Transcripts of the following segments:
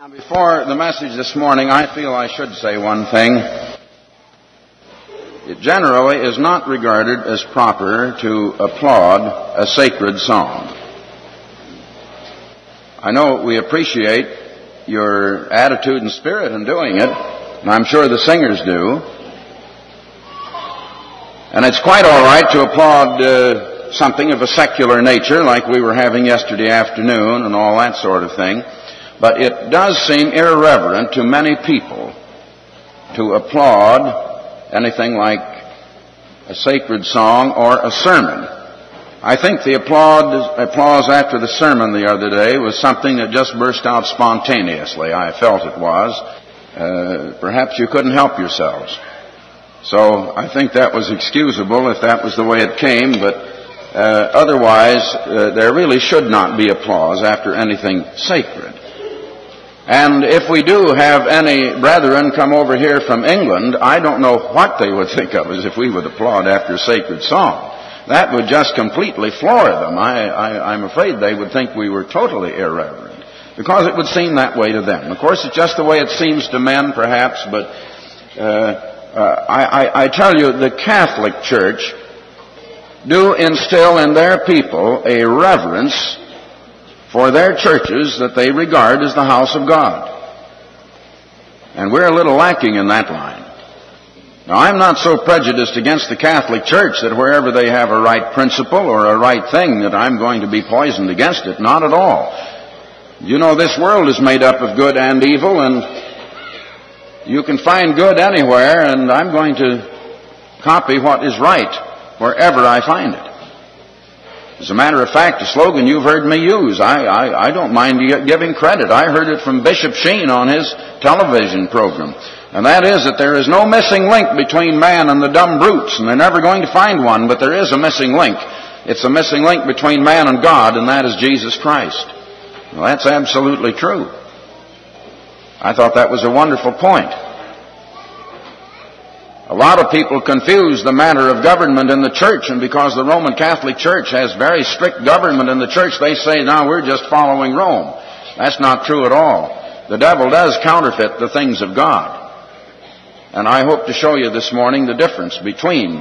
Now, before the message this morning, I feel I should say one thing. It generally is not regarded as proper to applaud a sacred song. I know we appreciate your attitude and spirit in doing it, and I'm sure the singers do. And it's quite all right to applaud uh, something of a secular nature, like we were having yesterday afternoon, and all that sort of thing. But it does seem irreverent to many people to applaud anything like a sacred song or a sermon. I think the applause, after the sermon the other day was something that just burst out spontaneously. I felt it was. Uh, perhaps you couldn't help yourselves. So I think that was excusable if that was the way it came, but uh, otherwise uh, there really should not be applause after anything sacred. And if we do have any brethren come over here from England, I don't know what they would think of us if we would applaud after sacred song. That would just completely floor them. I, I'm afraid they would think we were totally irreverent. Because it would seem that way to them. Of course, it's just the way it seems to men, perhaps, but uh, uh, I, I, I tell you, the Catholic Church do instill in their people a reverence for their churches that they regard as the house of God. And we're a little lacking in that line. Now, I'm not so prejudiced against the Catholic Church that wherever they have a right principle or a right thing that I'm going to be poisoned against it. Not at all. You know, this world is made up of good and evil, and you can find good anywhere, and I'm going to copy what is right wherever I find it. As a matter of fact, a slogan you've heard me use, I, I, I don't mind giving credit. I heard it from Bishop Sheen on his television program. And that is that there is no missing link between man and the dumb brutes, and they're never going to find one, but there is a missing link. It's a missing link between man and God, and that is Jesus Christ. Well, that's absolutely true. I thought that was a wonderful point. A lot of people confuse the matter of government in the church, and because the Roman Catholic Church has very strict government in the church, they say, now we're just following Rome. That's not true at all. The devil does counterfeit the things of God. And I hope to show you this morning the difference between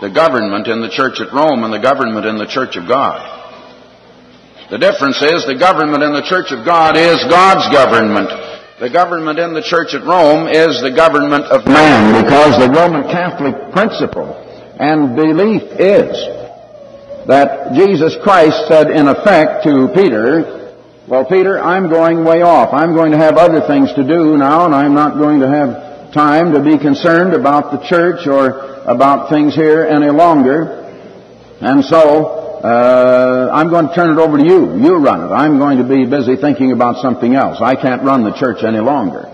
the government in the church at Rome and the government in the church of God. The difference is the government in the church of God is God's government. The government in the church at Rome is the government of man because the Roman Catholic principle and belief is that Jesus Christ said in effect to Peter, well, Peter, I'm going way off. I'm going to have other things to do now, and I'm not going to have time to be concerned about the church or about things here any longer. And so, uh, I'm going to turn it over to you. You run it. I'm going to be busy thinking about something else. I can't run the church any longer.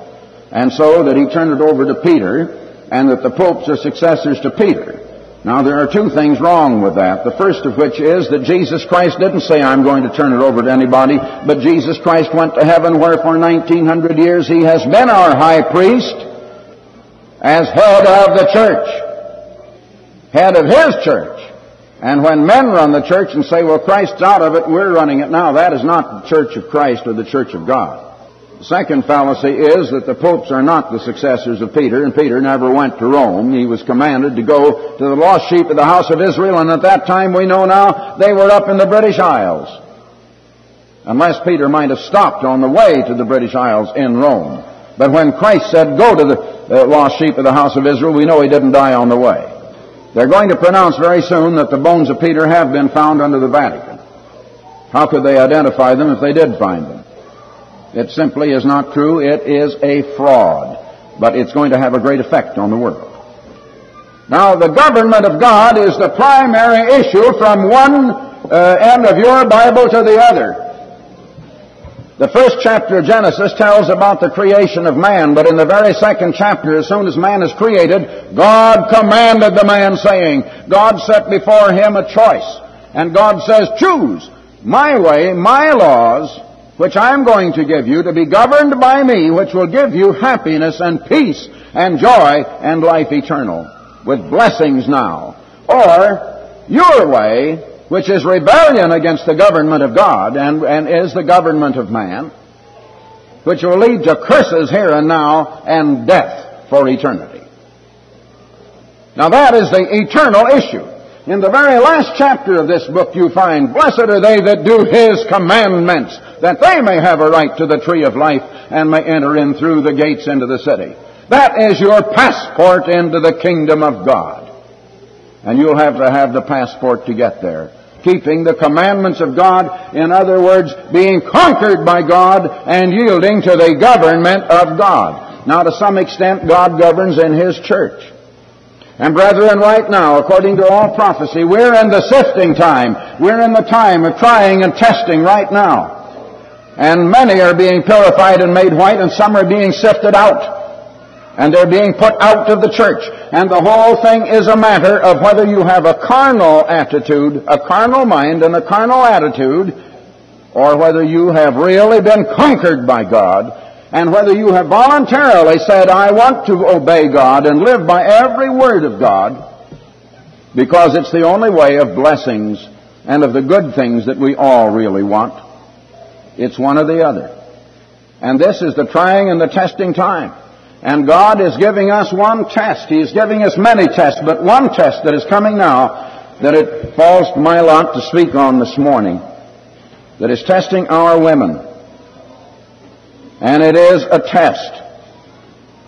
And so that he turned it over to Peter, and that the popes are successors to Peter. Now there are two things wrong with that. The first of which is that Jesus Christ didn't say, I'm going to turn it over to anybody, but Jesus Christ went to heaven where for 1900 years he has been our high priest as head of the church. Head of his church. And when men run the church and say, well, Christ's out of it, we're running it now, that is not the church of Christ or the church of God. The second fallacy is that the popes are not the successors of Peter, and Peter never went to Rome. He was commanded to go to the lost sheep of the house of Israel, and at that time we know now they were up in the British Isles. Unless Peter might have stopped on the way to the British Isles in Rome. But when Christ said, go to the uh, lost sheep of the house of Israel, we know he didn't die on the way. They're going to pronounce very soon that the bones of Peter have been found under the Vatican. How could they identify them if they did find them? It simply is not true. It is a fraud. But it's going to have a great effect on the world. Now, the government of God is the primary issue from one uh, end of your Bible to the other. The first chapter of Genesis tells about the creation of man, but in the very second chapter, as soon as man is created, God commanded the man saying, God set before him a choice. And God says, choose my way, my laws, which I'm going to give you to be governed by me, which will give you happiness and peace and joy and life eternal with blessings now. Or your way, which is rebellion against the government of God and, and is the government of man. which will lead to curses here and now and death for eternity. Now that is the eternal issue. In the very last chapter of this book you find, Blessed are they that do His commandments, that they may have a right to the tree of life and may enter in through the gates into the city. That is your passport into the kingdom of God. And you'll have to have the passport to get there. Keeping the commandments of God, in other words, being conquered by God and yielding to the government of God. Now to some extent, God governs in His church. And brethren, right now, according to all prophecy, we're in the sifting time. We're in the time of trying and testing right now. And many are being purified and made white, and some are being sifted out and they're being put out of the church. And the whole thing is a matter of whether you have a carnal attitude, a carnal mind, and a carnal attitude, or whether you have really been conquered by God, and whether you have voluntarily said, I want to obey God and live by every word of God, because it's the only way of blessings and of the good things that we all really want. It's one or the other. And this is the trying and the testing time. And God is giving us one test. He is giving us many tests, but one test that is coming now that it falls to my lot to speak on this morning that is testing our women. And it is a test.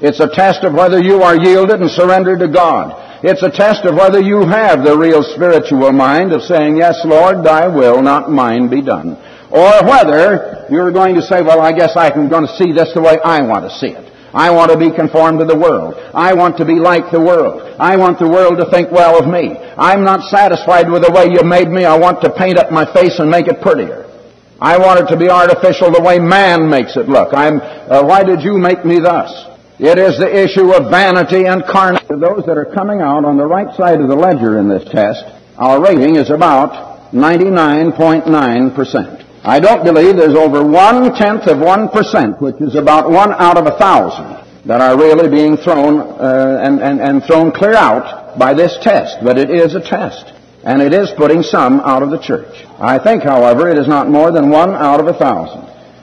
It's a test of whether you are yielded and surrendered to God. It's a test of whether you have the real spiritual mind of saying, Yes, Lord, thy will, not mine, be done. Or whether you're going to say, Well, I guess I'm going to see this the way I want to see it. I want to be conformed to the world. I want to be like the world. I want the world to think well of me. I'm not satisfied with the way you made me. I want to paint up my face and make it prettier. I want it to be artificial the way man makes it look. I'm, uh, why did you make me thus? It is the issue of vanity and carnality. Those that are coming out on the right side of the ledger in this test, our rating is about 99.9%. I don't believe there's over one tenth of one percent, which is about one out of a thousand, that are really being thrown uh, and, and, and thrown clear out by this test. But it is a test, and it is putting some out of the church. I think, however, it is not more than one out of a thousand.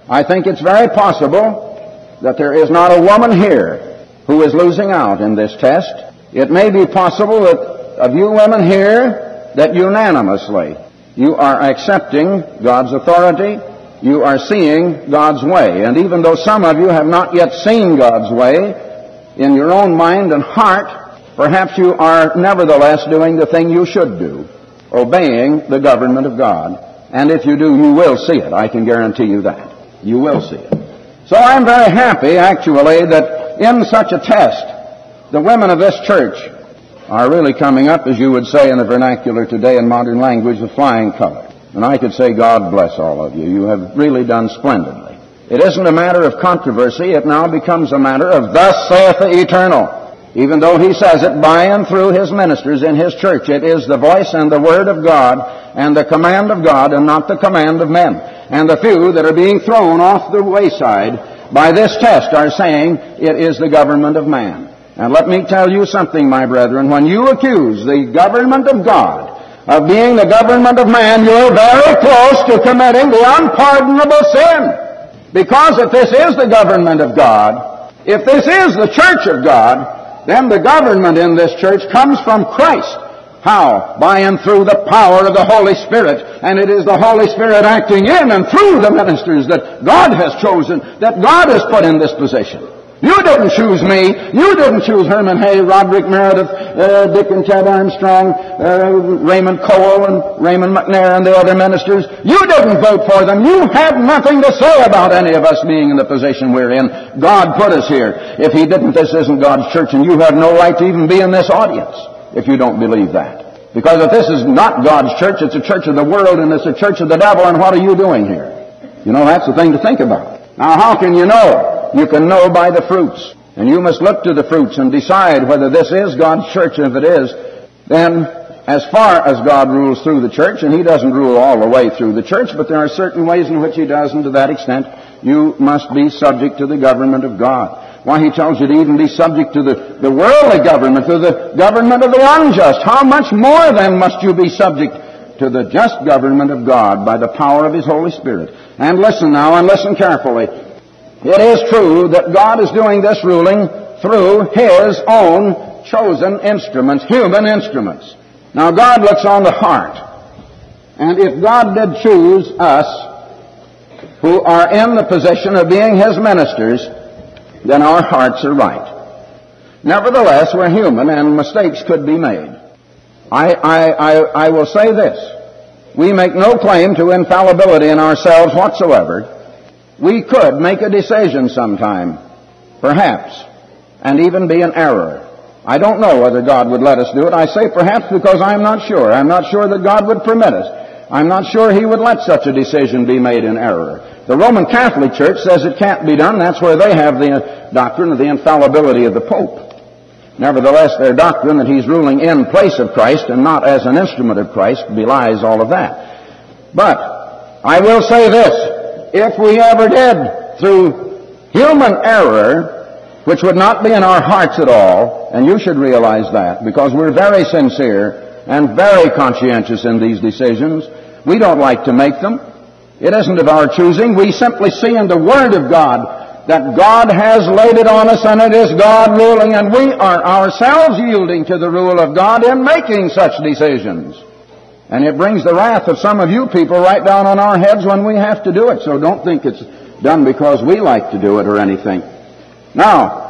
I think it's very possible that there is not a woman here who is losing out in this test. It may be possible that of you women here that unanimously you are accepting God's authority. You are seeing God's way. And even though some of you have not yet seen God's way, in your own mind and heart, perhaps you are nevertheless doing the thing you should do, obeying the government of God. And if you do, you will see it. I can guarantee you that. You will see it. So I'm very happy, actually, that in such a test, the women of this church are really coming up, as you would say in the vernacular today in modern language, with flying color. And I could say, God bless all of you. You have really done splendidly. It isn't a matter of controversy. It now becomes a matter of thus saith the eternal. Even though he says it by and through his ministers in his church, it is the voice and the word of God and the command of God and not the command of men. And the few that are being thrown off the wayside by this test are saying it is the government of man. And let me tell you something, my brethren. When you accuse the government of God of being the government of man, you're very close to committing the unpardonable sin. Because if this is the government of God, if this is the church of God, then the government in this church comes from Christ. How? By and through the power of the Holy Spirit. And it is the Holy Spirit acting in and through the ministers that God has chosen, that God has put in this position. You didn't choose me. You didn't choose Herman Hoeh, Roderick Meredith, uh, Dick and Ted Armstrong, uh, Raymond Cole, and Raymond McNair, and the other ministers. You didn't vote for them. You have nothing to say about any of us being in the position we're in. God put us here. If He didn't, this isn't God's church, and you have no right to even be in this audience if you don't believe that. Because if this is not God's church, it's a church of the world, and it's a church of the devil, and what are you doing here? You know, that's the thing to think about. Now, how can you know? You can know by the fruits. And you must look to the fruits and decide whether this is God's church. And if it is, then as far as God rules through the church, and He doesn't rule all the way through the church, but there are certain ways in which He does, and to that extent, you must be subject to the government of God. Why, He tells you to even be subject to the, the worldly government, to the government of the unjust. How much more then must you be subject to the just government of God by the power of His Holy Spirit? And listen now, and listen carefully. It is true that God is doing this ruling through His own chosen instruments, human instruments. Now God looks on the heart. And if God did choose us, who are in the position of being His ministers, then our hearts are right. Nevertheless, we're human and mistakes could be made. I, I, I, I will say this. We make no claim to infallibility in ourselves whatsoever. We could make a decision sometime, perhaps, and even be in error. I don't know whether God would let us do it. I say perhaps because I'm not sure. I'm not sure that God would permit us. I'm not sure He would let such a decision be made in error. The Roman Catholic Church says it can't be done. That's where they have the doctrine of the infallibility of the Pope. Nevertheless, their doctrine that he's ruling in place of Christ and not as an instrument of Christ belies all of that. But I will say this, if we ever did, through human error, which would not be in our hearts at all, and you should realize that, because we're very sincere and very conscientious in these decisions, we don't like to make them. It isn't of our choosing. We simply see in the Word of God that God has laid it on us and it is God ruling and we are ourselves yielding to the rule of God in making such decisions. And it brings the wrath of some of you people right down on our heads when we have to do it. So don't think it's done because we like to do it or anything. Now,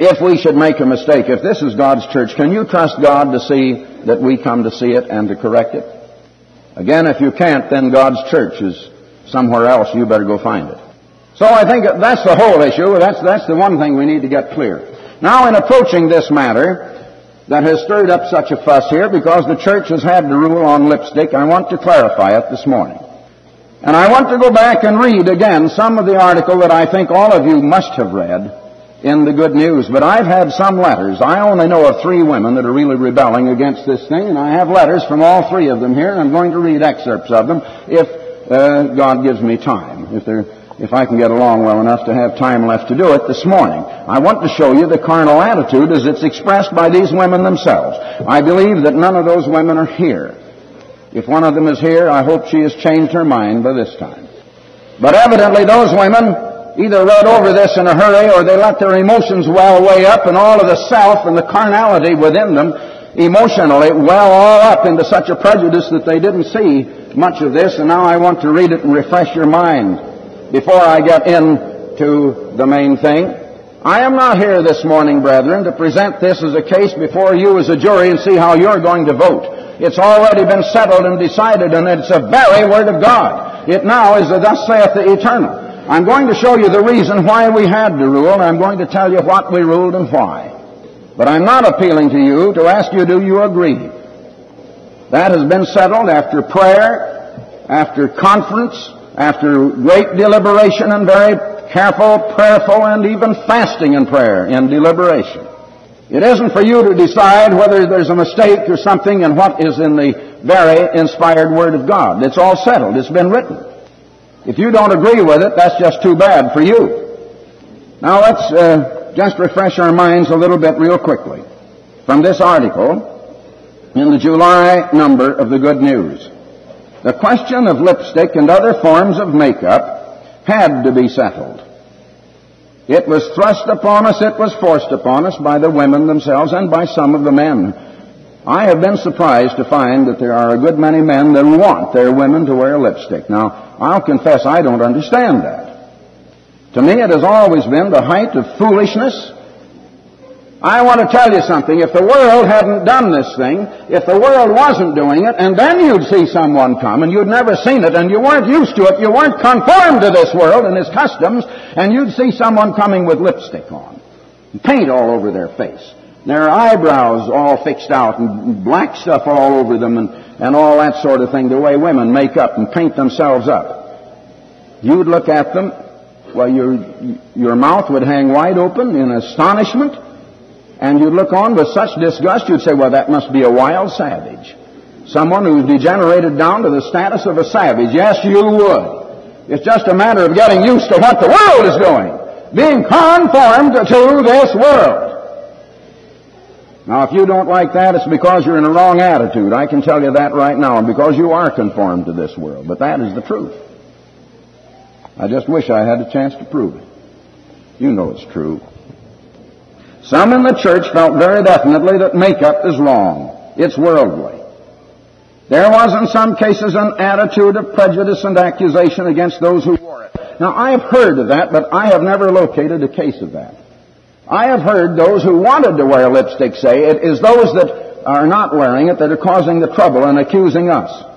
if we should make a mistake, if this is God's church, can you trust God to see that we come to see it and to correct it? Again, if you can't, then God's church is somewhere else. You better go find it. So I think that's the whole issue. That's, that's the one thing we need to get clear. Now in approaching this matter that has stirred up such a fuss here because the church has had the rule on lipstick, I want to clarify it this morning. And I want to go back and read again some of the article that I think all of you must have read in the good news. But I've had some letters. I only know of three women that are really rebelling against this thing, and I have letters from all three of them here, and I'm going to read excerpts of them if uh, God gives me time. If they're if I can get along well enough to have time left to do it this morning. I want to show you the carnal attitude as it's expressed by these women themselves. I believe that none of those women are here. If one of them is here, I hope she has changed her mind by this time. But evidently those women either read over this in a hurry or they let their emotions well way up and all of the self and the carnality within them emotionally well all up into such a prejudice that they didn't see much of this and now I want to read it and refresh your mind before I get into the main thing. I am not here this morning, brethren, to present this as a case before you as a jury and see how you're going to vote. It's already been settled and decided, and it's a very Word of God. It now is the thus saith the Eternal. I'm going to show you the reason why we had to rule, and I'm going to tell you what we ruled and why. But I'm not appealing to you to ask you, do you agree? That has been settled after prayer, after conference, after great deliberation and very careful, prayerful, and even fasting and prayer in deliberation. It isn't for you to decide whether there's a mistake or something in what is in the very inspired Word of God. It's all settled. It's been written. If you don't agree with it, that's just too bad for you. Now let's uh, just refresh our minds a little bit real quickly from this article in the July number of the Good News. The question of lipstick and other forms of makeup had to be settled. It was thrust upon us, it was forced upon us by the women themselves and by some of the men. I have been surprised to find that there are a good many men that want their women to wear lipstick. Now, I'll confess I don't understand that. To me, it has always been the height of foolishness I want to tell you something. If the world hadn't done this thing, if the world wasn't doing it, and then you'd see someone come, and you'd never seen it, and you weren't used to it, you weren't conformed to this world and its customs, and you'd see someone coming with lipstick on, paint all over their face, their eyebrows all fixed out, and black stuff all over them, and, and all that sort of thing, the way women make up and paint themselves up. You'd look at them, well, your, your mouth would hang wide open in astonishment, and you'd look on with such disgust, you'd say, well, that must be a wild savage. Someone who's degenerated down to the status of a savage. Yes, you would. It's just a matter of getting used to what the world is doing. Being conformed to this world. Now, if you don't like that, it's because you're in a wrong attitude. I can tell you that right now, and because you are conformed to this world. But that is the truth. I just wish I had a chance to prove it. You know it's true. Some in the church felt very definitely that makeup is wrong. It's worldly. There was in some cases an attitude of prejudice and accusation against those who wore it. Now I have heard of that, but I have never located a case of that. I have heard those who wanted to wear lipstick say it is those that are not wearing it that are causing the trouble and accusing us.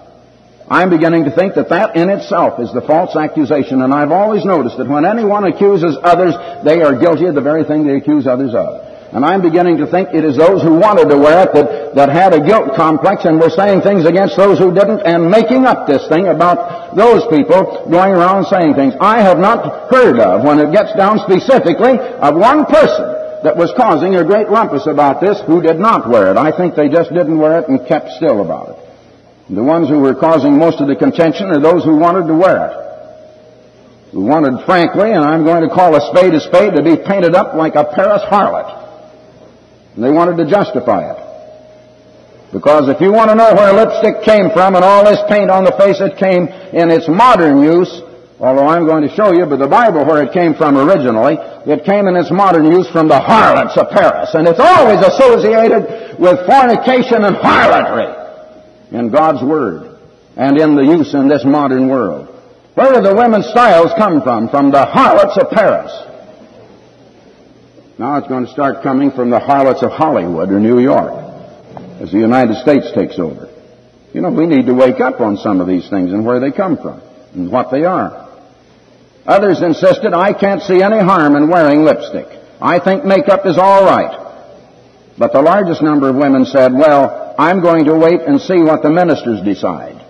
I'm beginning to think that that in itself is the false accusation, and I've always noticed that when anyone accuses others, they are guilty of the very thing they accuse others of. And I'm beginning to think it is those who wanted to wear it that, that had a guilt complex and were saying things against those who didn't and making up this thing about those people going around saying things. I have not heard of, when it gets down specifically, of one person that was causing a great rumpus about this who did not wear it. I think they just didn't wear it and kept still about it. The ones who were causing most of the contention are those who wanted to wear it. Who wanted, frankly, and I'm going to call a spade a spade, to be painted up like a Paris harlot. And they wanted to justify it. Because if you want to know where lipstick came from and all this paint on the face, it came in its modern use, although I'm going to show you but the Bible where it came from originally, it came in its modern use from the harlots of Paris. And it's always associated with fornication and harlotry in God's Word and in the use in this modern world. Where do the women's styles come from? From the harlots of Paris. Now it's going to start coming from the harlots of Hollywood or New York as the United States takes over. You know, we need to wake up on some of these things and where they come from and what they are. Others insisted, I can't see any harm in wearing lipstick. I think makeup is all right. But the largest number of women said, well, I'm going to wait and see what the ministers decide.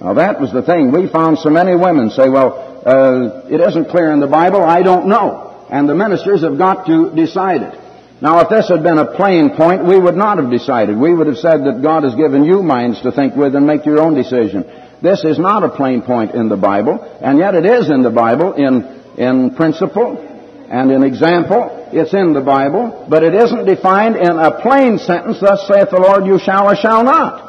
Now that was the thing. We found so many women say, well, uh, it isn't clear in the Bible, I don't know and the ministers have got to decide it. Now, if this had been a plain point, we would not have decided. We would have said that God has given you minds to think with and make your own decision. This is not a plain point in the Bible, and yet it is in the Bible in, in principle and an example. It's in the Bible, but it isn't defined in a plain sentence, thus saith the Lord, you shall or shall not.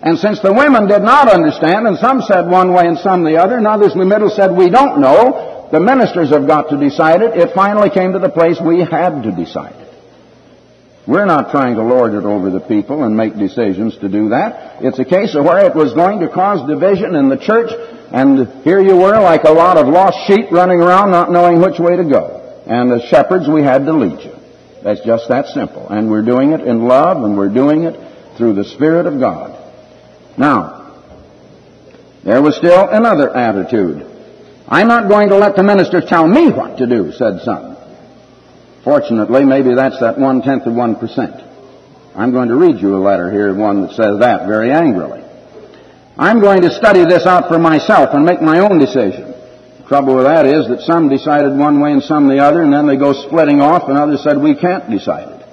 And since the women did not understand, and some said one way and some the other, and others in the middle said, we don't know, the ministers have got to decide it. It finally came to the place we had to decide it. We're not trying to lord it over the people and make decisions to do that. It's a case of where it was going to cause division in the church, and here you were like a lot of lost sheep running around not knowing which way to go. And as shepherds, we had to lead you. That's just that simple. And we're doing it in love, and we're doing it through the Spirit of God. Now, there was still another attitude. I'm not going to let the ministers tell me what to do, said some. Fortunately, maybe that's that one tenth of one percent. I'm going to read you a letter here, one that says that very angrily. I'm going to study this out for myself and make my own decision. The trouble with that is that some decided one way and some the other, and then they go splitting off, and others said, we can't decide it.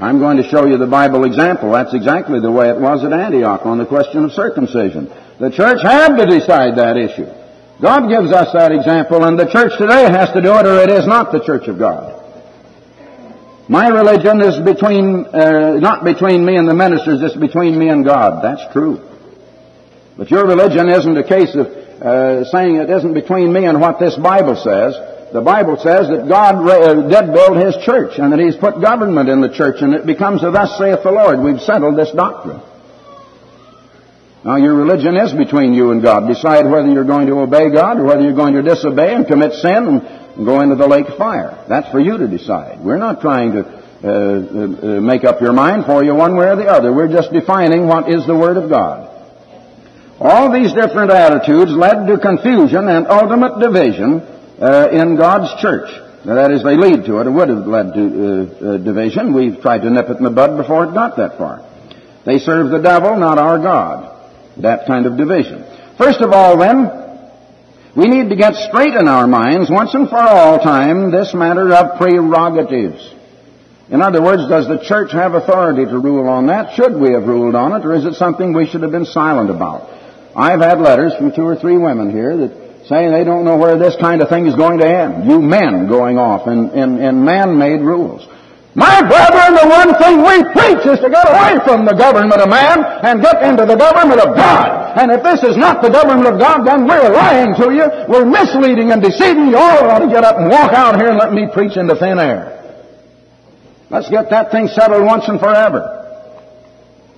I'm going to show you the Bible example. That's exactly the way it was at Antioch on the question of circumcision. The church had to decide that issue. God gives us that example, and the church today has to do it, or it is not the church of God. My religion is between, uh, not between me and the ministers, it's between me and God. That's true. But your religion isn't a case of uh, saying it isn't between me and what this Bible says. The Bible says that God uh, did build His church, and that He's put government in the church, and it becomes a thus saith the Lord. We've settled this doctrine. Now, your religion is between you and God. Decide whether you're going to obey God or whether you're going to disobey and commit sin and go into the lake of fire. That's for you to decide. We're not trying to uh, uh, make up your mind for you one way or the other. We're just defining what is the Word of God. All these different attitudes led to confusion and ultimate division uh, in God's church. Now, that is, they lead to it. It would have led to uh, uh, division. We've tried to nip it in the bud before it got that far. They serve the devil, not our God that kind of division. First of all, then, we need to get straight in our minds, once and for all time, this matter of prerogatives. In other words, does the church have authority to rule on that? Should we have ruled on it, or is it something we should have been silent about? I've had letters from two or three women here that say they don't know where this kind of thing is going to end. You men going off in, in, in man-made rules. My brethren, the one thing we preach is to get away from the government of man and get into the government of God. And if this is not the government of God, then we're lying to you. We're misleading and deceiving you. All ought to get up and walk out here and let me preach into thin air. Let's get that thing settled once and forever.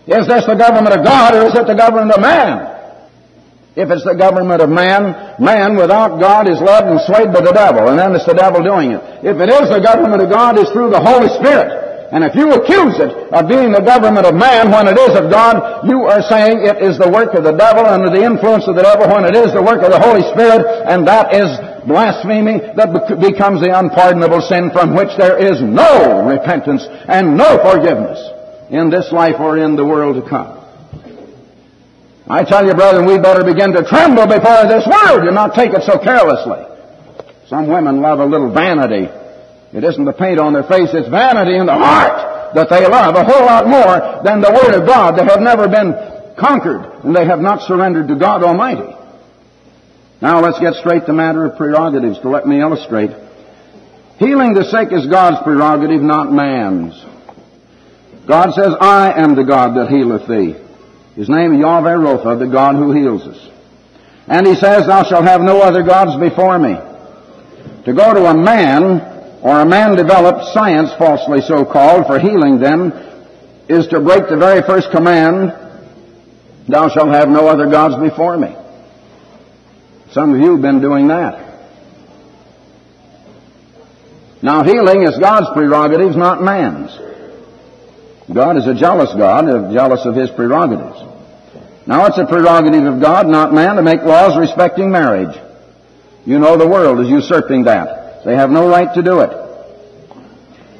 Is this the government of God or is it the government of man? If it's the government of man, man without God is led and swayed by the devil, and then it's the devil doing it. If it is the government of God, it's through the Holy Spirit. And if you accuse it of being the government of man when it is of God, you are saying it is the work of the devil under the influence of the devil when it is the work of the Holy Spirit, and that is blasphemy that becomes the unpardonable sin from which there is no repentance and no forgiveness in this life or in the world to come. I tell you, brethren, we better begin to tremble before this world and not take it so carelessly. Some women love a little vanity. It isn't the paint on their face, it's vanity in the heart that they love a whole lot more than the Word of God. They have never been conquered and they have not surrendered to God Almighty. Now let's get straight to the matter of prerogatives to let me illustrate. Healing the sick is God's prerogative, not man's. God says, I am the God that healeth thee. His name is Yahweh Rapha, the God who heals us. And he says, Thou shalt have no other gods before me. To go to a man, or a man-developed science, falsely so called, for healing them, is to break the very first command, Thou shalt have no other gods before me. Some of you have been doing that. Now, healing is God's prerogatives, not man's. God is a jealous God, jealous of His prerogatives. Now it's a prerogative of God, not man, to make laws respecting marriage. You know the world is usurping that. They have no right to do it.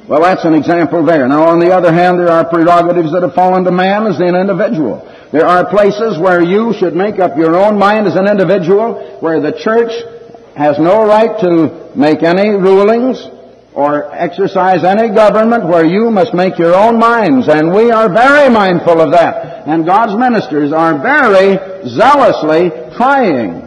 Well, that's an example there. Now, on the other hand, there are prerogatives that have fallen to man as an individual. There are places where you should make up your own mind as an individual, where the church has no right to make any rulings, or exercise any government where you must make your own minds. And we are very mindful of that. And God's ministers are very zealously trying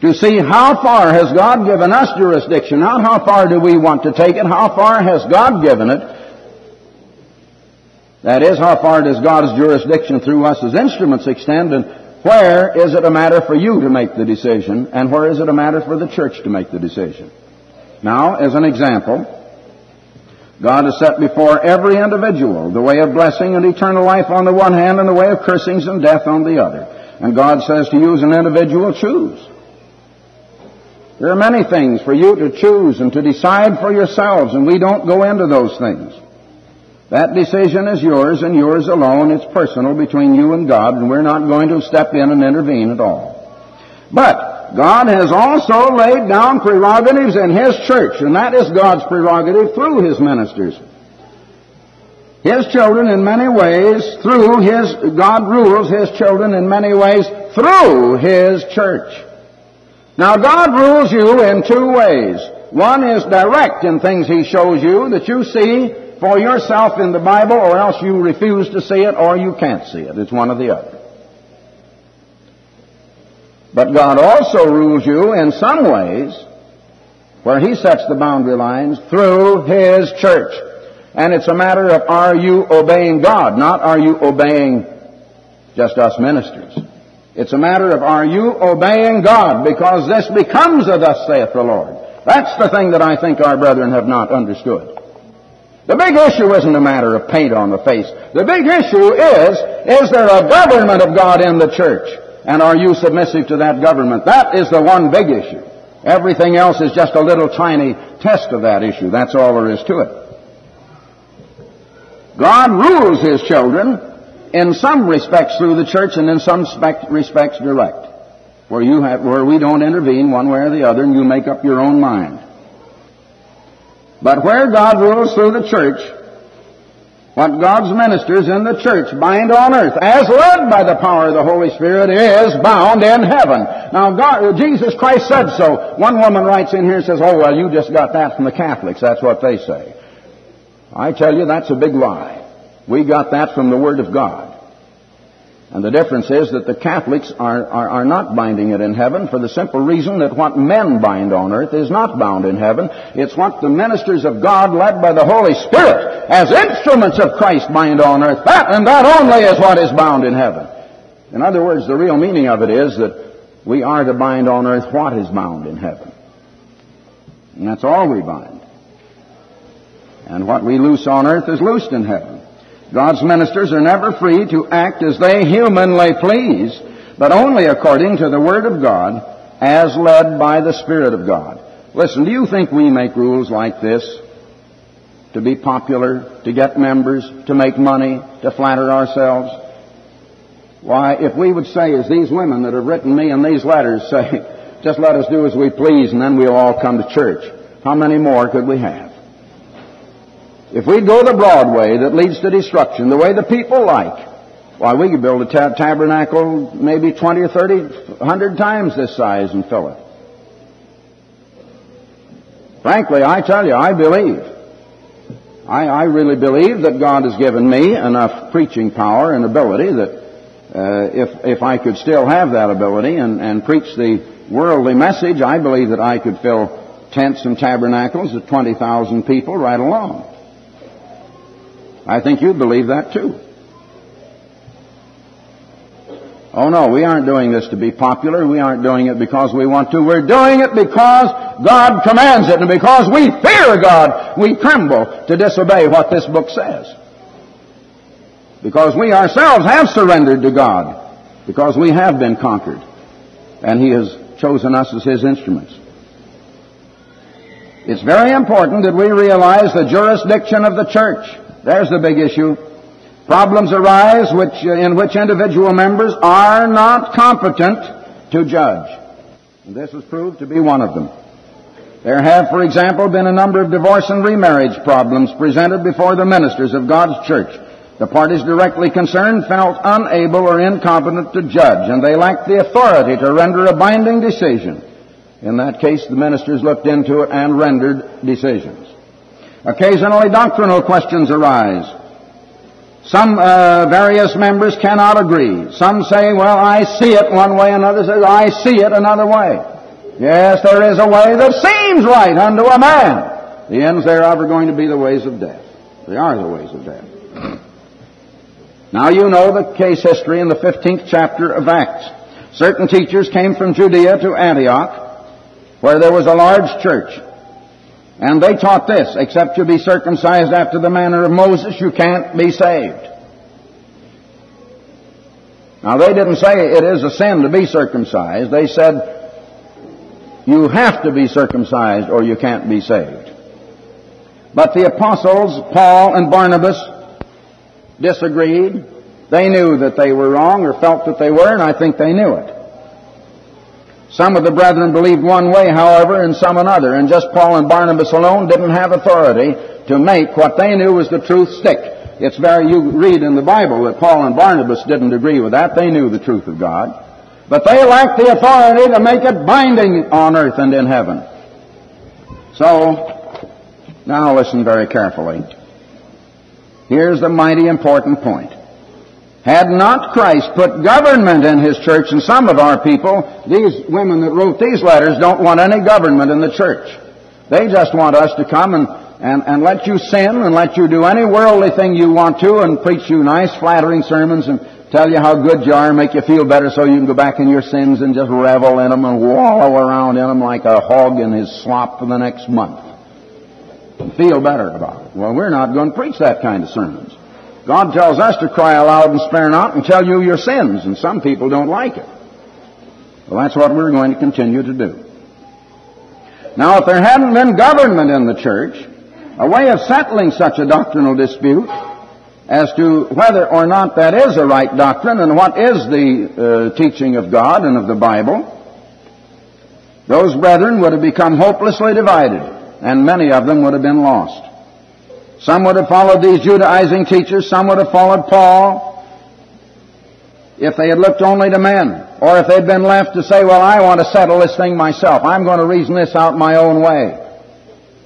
to see how far has God given us jurisdiction, not how far do we want to take it, how far has God given it. That is, how far does God's jurisdiction through us as instruments extend, and where is it a matter for you to make the decision, and where is it a matter for the church to make the decision? Now, as an example, God has set before every individual the way of blessing and eternal life on the one hand and the way of cursings and death on the other. And God says to you as an individual, choose. There are many things for you to choose and to decide for yourselves, and we don't go into those things. That decision is yours and yours alone. It's personal between you and God, and we're not going to step in and intervene at all. But God has also laid down prerogatives in His church, and that is God's prerogative through His ministers. His children in many ways, through His, God rules His children in many ways through His church. Now God rules you in two ways. One is direct in things He shows you that you see for yourself in the Bible, or else you refuse to see it, or you can't see it. It's one or the other. But God also rules you in some ways where He sets the boundary lines through His church. And it's a matter of are you obeying God, not are you obeying just us ministers. It's a matter of are you obeying God because this becomes a thus saith the Lord. That's the thing that I think our brethren have not understood. The big issue isn't a matter of paint on the face. The big issue is, is there a government of God in the church? And are you submissive to that government? That is the one big issue. Everything else is just a little tiny test of that issue. That's all there is to it. God rules His children in some respects through the church and in some respects direct. Where you have, where we don't intervene one way or the other and you make up your own mind. But where God rules through the church, what God's ministers in the church bind on earth, as led by the power of the Holy Spirit, is bound in heaven. Now, God, Jesus Christ said so. One woman writes in here and says, oh, well, you just got that from the Catholics. That's what they say. I tell you, that's a big lie. We got that from the Word of God. And the difference is that the Catholics are, are, are, not binding it in heaven for the simple reason that what men bind on earth is not bound in heaven. It's what the ministers of God led by the Holy Spirit as instruments of Christ bind on earth. That and that only is what is bound in heaven. In other words, the real meaning of it is that we are to bind on earth what is bound in heaven. And that's all we bind. And what we loose on earth is loosed in heaven. God's ministers are never free to act as they humanly please, but only according to the Word of God as led by the Spirit of God. Listen, do you think we make rules like this to be popular, to get members, to make money, to flatter ourselves? Why, if we would say, as these women that have written me in these letters say, just let us do as we please and then we'll all come to church, how many more could we have? If we go the broad way that leads to destruction, the way the people like, why, we could build a tab- tabernacle maybe 20 or 30, 100 times this size and fill it. Frankly, I tell you, I believe. I, I really believe that God has given me enough preaching power and ability that uh, if, if I could still have that ability and, and preach the worldly message, I believe that I could fill tents and tabernacles of 20,000 people right along. I think you'd believe that too. Oh no, we aren't doing this to be popular. We aren't doing it because we want to. We're doing it because God commands it and because we fear God, we tremble to disobey what this book says. Because we ourselves have surrendered to God. Because we have been conquered. And He has chosen us as His instruments. It's very important that we realize the jurisdiction of the church. There's the big issue. Problems arise which, uh, in which individual members are not competent to judge. And this has proved to be one of them. There have, for example, been a number of divorce and remarriage problems presented before the ministers of God's church. The parties directly concerned felt unable or incompetent to judge, and they lacked the authority to render a binding decision. In that case, the ministers looked into it and rendered decisions. Occasionally doctrinal questions arise. Some uh, various members cannot agree. Some say, well, I see it one way, another says, I see it another way. Yes, there is a way that seems right unto a man. The ends thereof are going to be the ways of death. They are the ways of death. Now you know the case history in the 15th chapter of Acts. Certain teachers came from Judea to Antioch, where there was a large church. And they taught this, except you be circumcised after the manner of Moses, you can't be saved. Now they didn't say it is a sin to be circumcised. They said you have to be circumcised or you can't be saved. But the apostles, Paul and Barnabas, disagreed. They knew that they were wrong or felt that they were, and I think they knew it. Some of the brethren believed one way, however, and some another, and just Paul and Barnabas alone didn't have authority to make what they knew was the truth stick. It's very, you read in the Bible that Paul and Barnabas didn't agree with that. They knew the truth of God. But they lacked the authority to make it binding on earth and in heaven. So, now listen very carefully. Here's the mighty important point. Had not Christ put government in His church, and some of our people, these women that wrote these letters, don't want any government in the church. They just want us to come and, and, and let you sin and let you do any worldly thing you want to and preach you nice, flattering sermons and tell you how good you are, make you feel better so you can go back in your sins and just revel in them and wallow around in them like a hog in his slop for the next month. And feel better about it. Well, we're not going to preach that kind of sermons. God tells us to cry aloud and spare not and tell you your sins, and some people don't like it. Well, that's what we're going to continue to do. Now, if there hadn't been government in the church, a way of settling such a doctrinal dispute as to whether or not that is a right doctrine and what is the uh, teaching of God and of the Bible, those brethren would have become hopelessly divided, and many of them would have been lost. Some would have followed these Judaizing teachers. Some would have followed Paul if they had looked only to men. Or if they'd been left to say, well, I want to settle this thing myself. I'm going to reason this out my own way.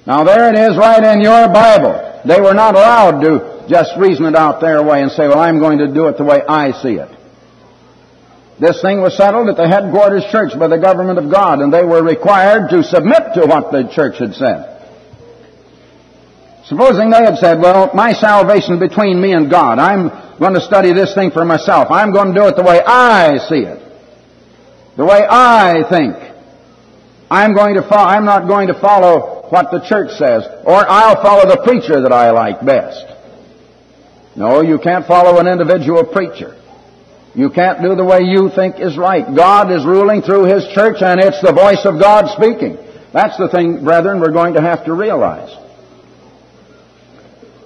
Now there it is right in your Bible. They were not allowed to just reason it out their way and say, well, I'm going to do it the way I see it. This thing was settled at the headquarters church by the government of God, and they were required to submit to what the church had said. Supposing they had said, well, my salvation between me and God. I'm going to study this thing for myself. I'm going to do it the way I see it. The way I think. I'm going to follow, I'm not going to follow what the church says, or I'll follow the preacher that I like best. No, you can't follow an individual preacher. You can't do the way you think is right. God is ruling through His church and it's the voice of God speaking. That's the thing, brethren, we're going to have to realize.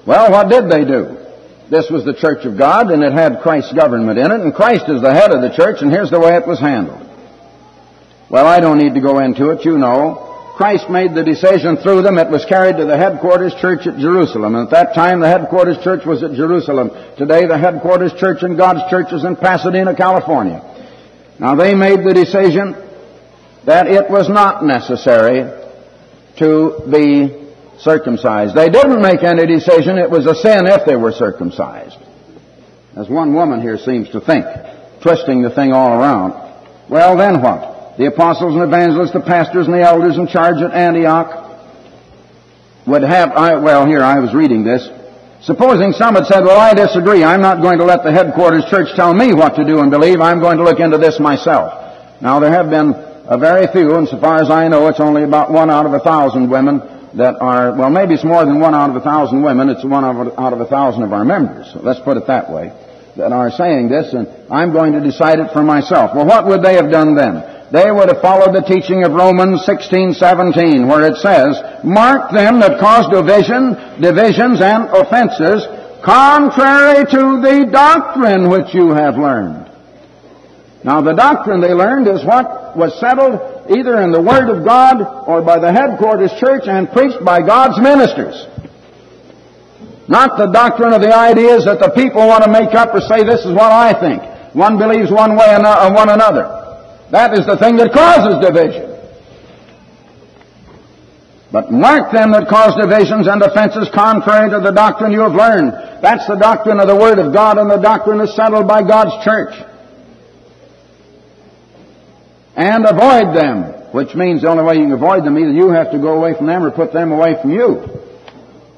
Well, what did they do? This was the church of God and it had Christ's government in it and Christ is the head of the church and here's the way it was handled. Well, I don't need to go into it, you know. Christ made the decision through them. It was carried to the headquarters church at Jerusalem. And at that time, the headquarters church was at Jerusalem. Today, the headquarters church in God's church is in Pasadena, California. Now, they made the decision that it was not necessary to be circumcised. They didn't make any decision it was a sin if they were circumcised. As one woman here seems to think, twisting the thing all around. Well, then what? the apostles and evangelists, the pastors and the elders in charge at Antioch would have, I, well, here I was reading this. Supposing some had said, well, I disagree. I'm not going to let the headquarters church tell me what to do and believe. I'm going to look into this myself. Now, there have been a very few, and so far as I know, it's only about one out of a thousand women that are, well, maybe it's more than one out of a thousand women. It's one out of a thousand of our members. So let's put it that way, that are saying this, and I'm going to decide it for myself. Well, what would they have done then? they would have followed the teaching of Romans 16, 17, where it says, Mark them that cause division, divisions and offenses, contrary to the doctrine which you have learned. Now the doctrine they learned is what was settled either in the Word of God or by the headquarters church and preached by God's ministers. Not the doctrine of the ideas that the people want to make up or say this is what I think. One believes one way and uh, one another. That is the thing that causes division. But mark them that cause divisions and offenses contrary to the doctrine you have learned. That's the doctrine of the Word of God, and the doctrine is settled by God's church. And avoid them, which means the only way you can avoid them, either you have to go away from them or put them away from you.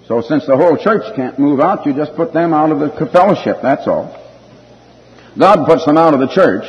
So since the whole church can't move out, you just put them out of the fellowship, that's all. God puts them out of the church.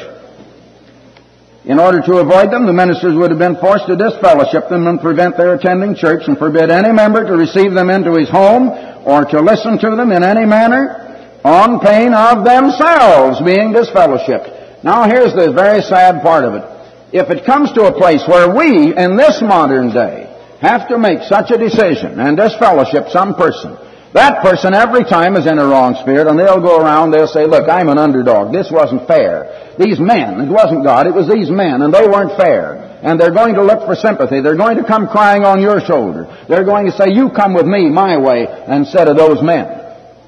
In order to avoid them, the ministers would have been forced to disfellowship them and prevent their attending church and forbid any member to receive them into his home or to listen to them in any manner on pain of themselves being disfellowshipped. Now here's the very sad part of it. If it comes to a place where we, in this modern day, have to make such a decision and disfellowship some person, that person every time is in a wrong spirit and they'll go around, they'll say, look, I'm an underdog. This wasn't fair. These men, it wasn't God, it was these men and they weren't fair. And they're going to look for sympathy. They're going to come crying on your shoulder. They're going to say, you come with me my way instead of those men.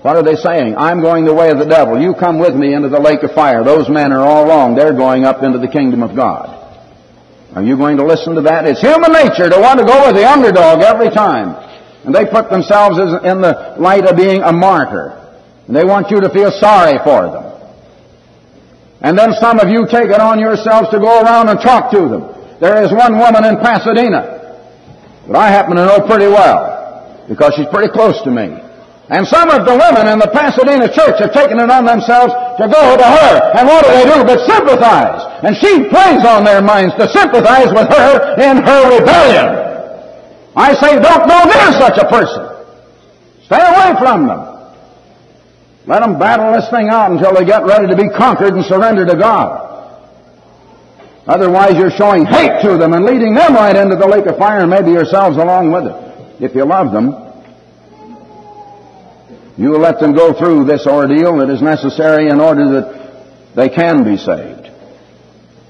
What are they saying? I'm going the way of the devil. You come with me into the lake of fire. Those men are all wrong. They're going up into the kingdom of God. Are you going to listen to that? It's human nature to want to go with the underdog every time. And they put themselves in the light of being a martyr. And they want you to feel sorry for them. And then some of you take it on yourselves to go around and talk to them. There is one woman in Pasadena that I happen to know pretty well because she's pretty close to me. And some of the women in the Pasadena church have taken it on themselves to go to her. And what do they do but sympathize? And she plays on their minds to sympathize with her in her rebellion. I say don't go near such a person. Stay away from them. Let them battle this thing out until they get ready to be conquered and surrender to God. Otherwise, you're showing hate to them and leading them right into the lake of fire and maybe yourselves along with it. If you love them, you will let them go through this ordeal that is necessary in order that they can be saved.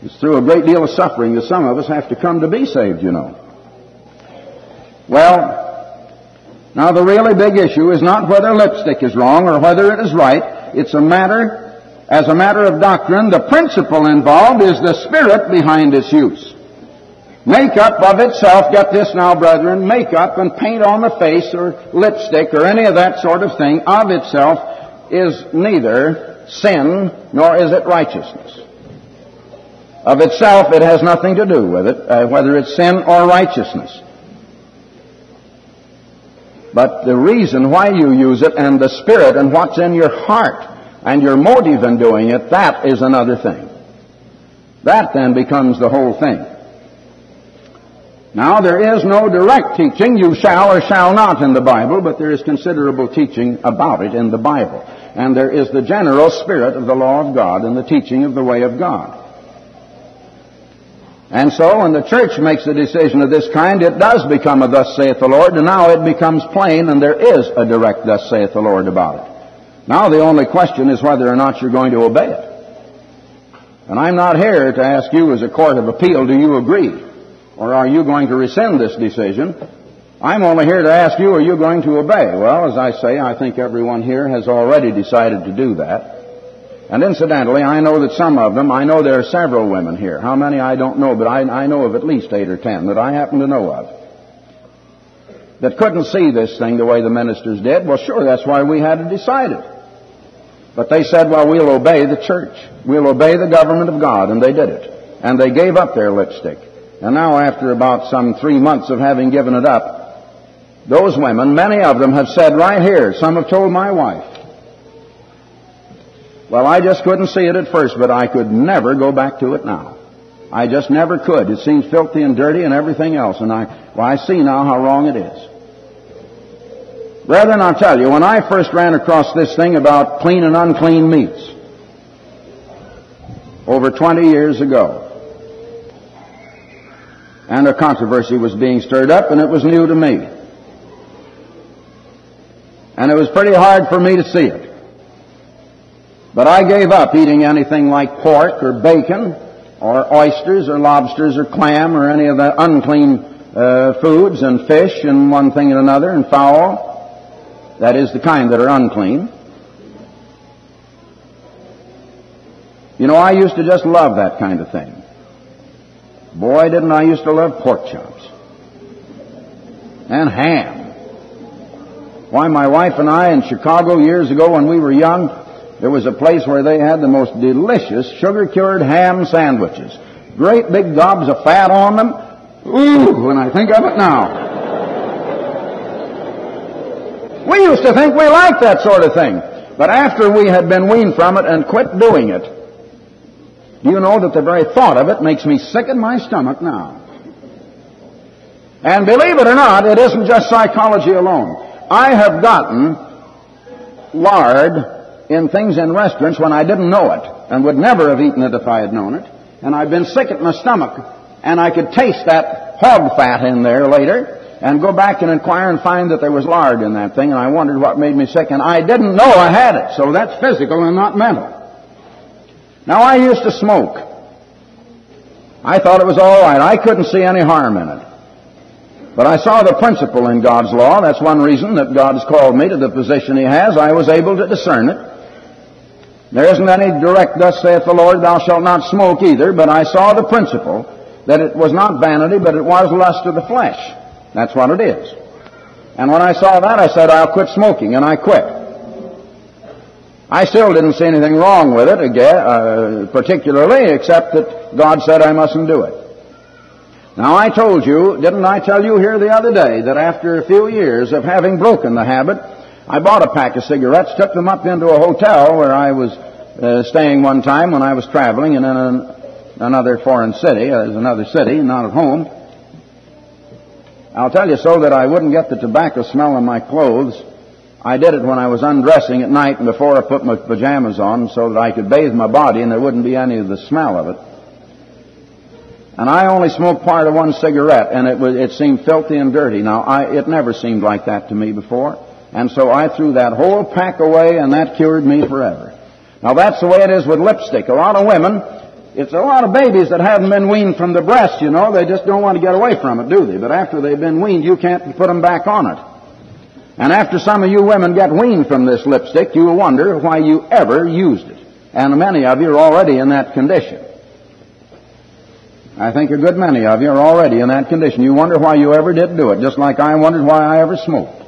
It's through a great deal of suffering that some of us have to come to be saved, you know. Well, now the really big issue is not whether lipstick is wrong or whether it is right. It's a matter, as a matter of doctrine, the principle involved is the spirit behind its use. Makeup of itself, get this now, brethren, makeup and paint on the face or lipstick or any of that sort of thing of itself is neither sin nor is it righteousness. Of itself, it has nothing to do with it, uh, whether it's sin or righteousness. But the reason why you use it and the spirit and what's in your heart and your motive in doing it, that is another thing. That then becomes the whole thing. Now, there is no direct teaching, you shall or shall not in the Bible, but there is considerable teaching about it in the Bible. And there is the general spirit of the law of God and the teaching of the way of God. And so when the church makes a decision of this kind, it does become a thus saith the Lord, and now it becomes plain and there is a direct thus saith the Lord about it. Now the only question is whether or not you're going to obey it. And I'm not here to ask you as a court of appeal, do you agree? Or are you going to rescind this decision? I'm only here to ask you, are you going to obey? Well, as I say, I think everyone here has already decided to do that. And incidentally, I know that some of them, I know there are several women here. How many I don't know, but I, I know of at least eight or ten that I happen to know of. That couldn't see this thing the way the ministers did. Well, sure, that's why we had to decide it. But they said, well, we'll obey the church. We'll obey the government of God, and they did it. And they gave up their lipstick. And now after about some three months of having given it up, those women, many of them have said right here, some have told my wife, well, I just couldn't see it at first, but I could never go back to it now. I just never could. It seems filthy and dirty and everything else, and I, well, I see now how wrong it is. Brethren, I'll tell you, when I first ran across this thing about clean and unclean meats, over 20 years ago, and a controversy was being stirred up, and it was new to me. And it was pretty hard for me to see it. But I gave up eating anything like pork or bacon or oysters or lobsters or clam or any of the unclean uh, foods and fish and one thing and another and fowl. That is the kind that are unclean. You know, I used to just love that kind of thing. Boy, didn't I used to love pork chops. And ham. Why, my wife and I in Chicago years ago when we were young, there was a place where they had the most delicious sugar-cured ham sandwiches. Great big gobs of fat on them. Ooh, when I think of it now. we used to think we liked that sort of thing. But after we had been weaned from it and quit doing it, you know that the very thought of it makes me sick in my stomach now? And believe it or not, it isn't just psychology alone. I have gotten lard in things in restaurants when I didn't know it and would never have eaten it if I had known it. And I've been sick at my stomach and I could taste that hog fat in there later and go back and inquire and find that there was lard in that thing and I wondered what made me sick and I didn't know I had it. So that's physical and not mental. Now I used to smoke. I thought it was all right. I couldn't see any harm in it. But I saw the principle in God's law. That's one reason that God has called me to the position He has. I was able to discern it. There isn't any direct, thus saith the Lord, thou shalt not smoke either, but I saw the principle that it was not vanity, but it was lust of the flesh. That's what it is. And when I saw that, I said, I'll quit smoking, and I quit. I still didn't see anything wrong with it, again, uh, particularly, except that God said I mustn't do it. Now I told you, didn't I tell you here the other day, that after a few years of having broken the habit, I bought a pack of cigarettes, took them up into a hotel where I was uh, staying one time when I was traveling in an, another foreign city, uh, another city, not at home. I'll tell you so that I wouldn't get the tobacco smell on my clothes. I did it when I was undressing at night and before I put my pajamas on so that I could bathe my body and there wouldn't be any of the smell of it. And I only smoked part of one cigarette and it was, it seemed filthy and dirty. Now I, it never seemed like that to me before. And so I threw that whole pack away and that cured me forever. Now that's the way it is with lipstick. A lot of women, it's a lot of babies that haven't been weaned from the breast, you know. They just don't want to get away from it, do they? But after they've been weaned, you can't put them back on it. And after some of you women get weaned from this lipstick, you will wonder why you ever used it. And many of you are already in that condition. I think a good many of you are already in that condition. You wonder why you ever did do it, just like I wondered why I ever smoked.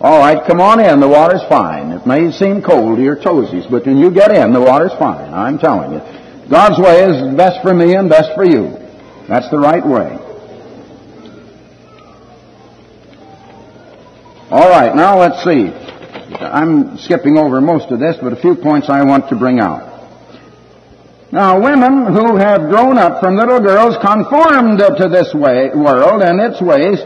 All right, come on in. The water's fine. It may seem cold to your toesies, but when you get in, the water's fine. I'm telling you. God's way is best for me and best for you. That's the right way. All right, now let's see. I'm skipping over most of this, but a few points I want to bring out. Now, women who have grown up from little girls conformed to this way, world and its ways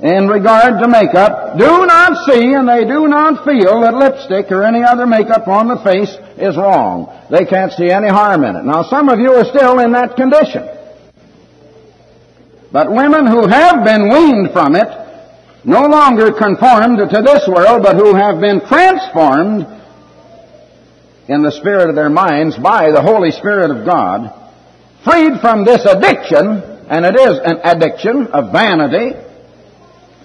in regard to makeup do not see and they do not feel that lipstick or any other makeup on the face is wrong. They can't see any harm in it. Now, some of you are still in that condition. But women who have been weaned from it no longer conformed to this world, but who have been transformed in the spirit of their minds by the Holy Spirit of God, freed from this addiction, and it is an addiction of vanity,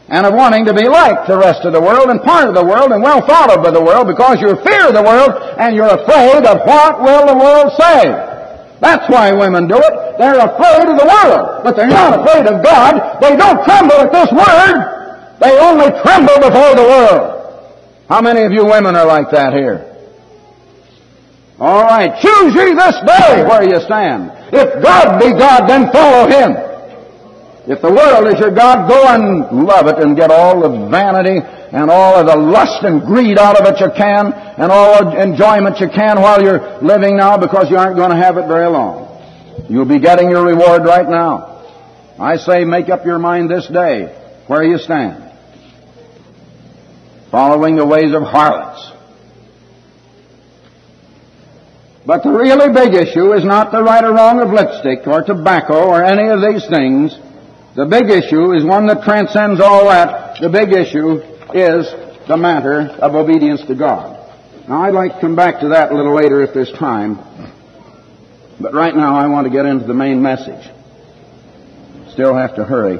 and of wanting to be like the rest of the world and part of the world and well of by the world because you fear the world and you're afraid of what will the world say. That's why women do it. They're afraid of the world, but they're not afraid of God. They don't tremble at this word. They only tremble before the world. How many of you women are like that here? All right, choose ye this day where you stand. If God be God, then follow Him. If the world is your God, go and love it and get all the vanity and all of the lust and greed out of it you can and all the enjoyment you can while you're living now because you aren't going to have it very long. You'll be getting your reward right now. I say make up your mind this day where you stand following the ways of harlots. But the really big issue is not the right or wrong of lipstick or tobacco or any of these things. The big issue is one that transcends all that. The big issue is the matter of obedience to God. Now I'd like to come back to that a little later if there's time. But right now I want to get into the main message. Still have to hurry.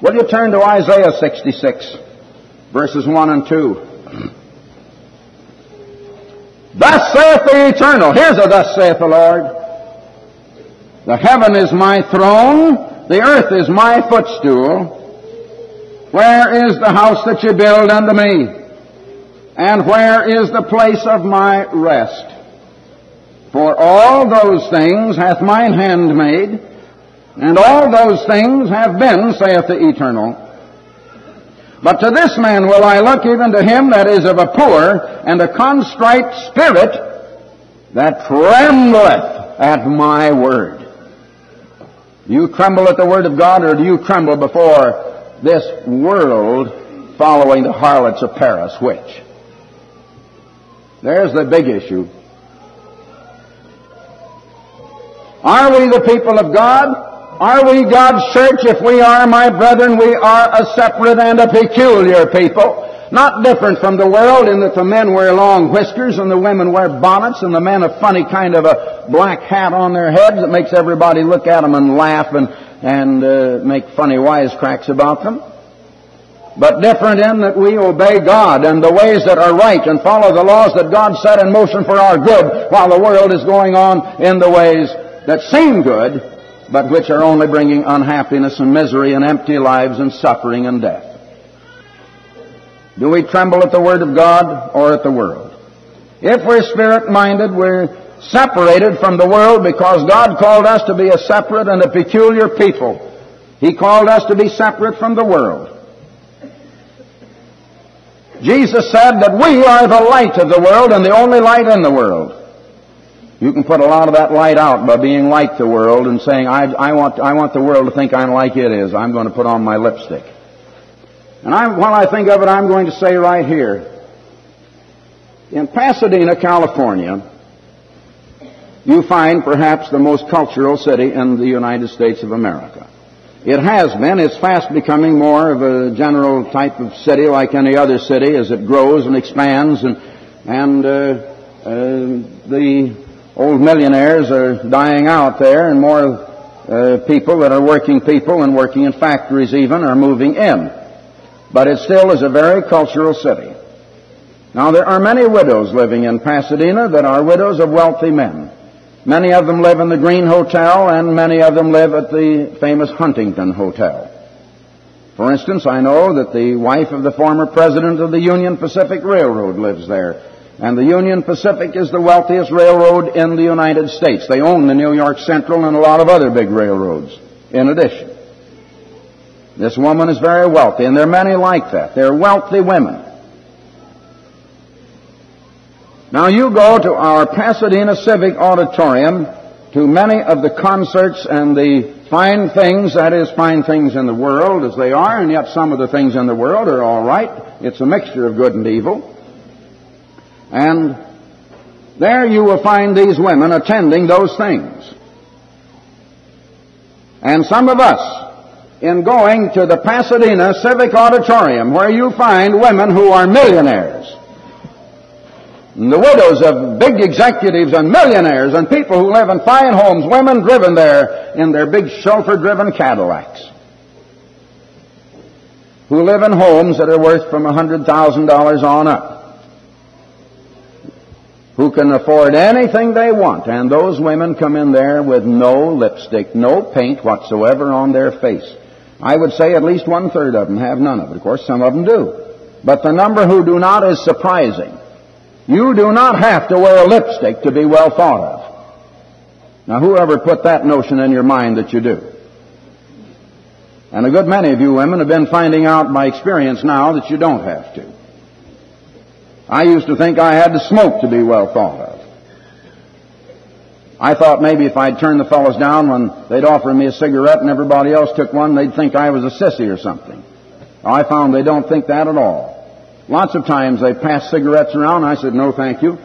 Will you turn to Isaiah 66? Verses 1 and 2. Thus saith the Eternal. Here's a thus saith the Lord. The heaven is my throne, the earth is my footstool. Where is the house that you build unto me? And where is the place of my rest? For all those things hath mine hand made, and all those things have been, saith the Eternal. But to this man will I look, even to him that is of a poor and a contrite spirit, that trembleth at my word. Do you tremble at the word of God, or do you tremble before this world following the harlots of Paris? Which? There's the big issue. Are we the people of God? Are we God's church? If we are, my brethren, we are a separate and a peculiar people. Not different from the world in that the men wear long whiskers and the women wear bonnets and the men a funny kind of a black hat on their heads that makes everybody look at them and laugh and, and uh, make funny wisecracks about them. But different in that we obey God and the ways that are right and follow the laws that God set in motion for our good while the world is going on in the ways that seem good but which are only bringing unhappiness and misery and empty lives and suffering and death. Do we tremble at the Word of God or at the world? If we're spirit-minded, we're separated from the world because God called us to be a separate and a peculiar people. He called us to be separate from the world. Jesus said that we are the light of the world and the only light in the world. You can put a lot of that light out by being like the world and saying, I, I, want, I want the world to think I'm like it is. I'm going to put on my lipstick. And I, while I think of it, I'm going to say right here, in Pasadena, California, you find perhaps the most cultural city in the United States of America. It has been. It's fast becoming more of a general type of city like any other city as it grows and expands and, and uh, uh, the old millionaires are dying out there and more uh, people that are working people and working in factories even are moving in. But it still is a very cultural city. Now there are many widows living in Pasadena that are widows of wealthy men. Many of them live in the Green Hotel and many of them live at the famous Huntington Hotel. For instance, I know that the wife of the former president of the Union Pacific Railroad lives there And the Union Pacific is the wealthiest railroad in the United States. They own the New York Central and a lot of other big railroads in addition. This woman is very wealthy, and there are many like that. They're wealthy women. Now you go to our Pasadena Civic Auditorium to many of the concerts and the fine things, that is, fine things in the world as they are, and yet some of the things in the world are all right. It's a mixture of good and evil. And there you will find these women attending those things. And some of us, in going to the Pasadena Civic Auditorium, where you find women who are millionaires, and the widows of big executives and millionaires and people who live in fine homes, women driven there in their big chauffeur-driven Cadillacs, who live in homes that are worth from $100,000 on up who can afford anything they want, and those women come in there with no lipstick, no paint whatsoever on their face. I would say at least one third of them have none of it. Of course, some of them do. But the number who do not is surprising. You do not have to wear a lipstick to be well thought of. Now, whoever put that notion in your mind that you do? And a good many of you women have been finding out by experience now that you don't have to. I used to think I had to smoke to be well thought of. I thought maybe if I'd turn the fellows down when they'd offer me a cigarette and everybody else took one, they'd think I was a sissy or something. I found they don't think that at all. Lots of times they pass cigarettes around. And I said, no, thank you.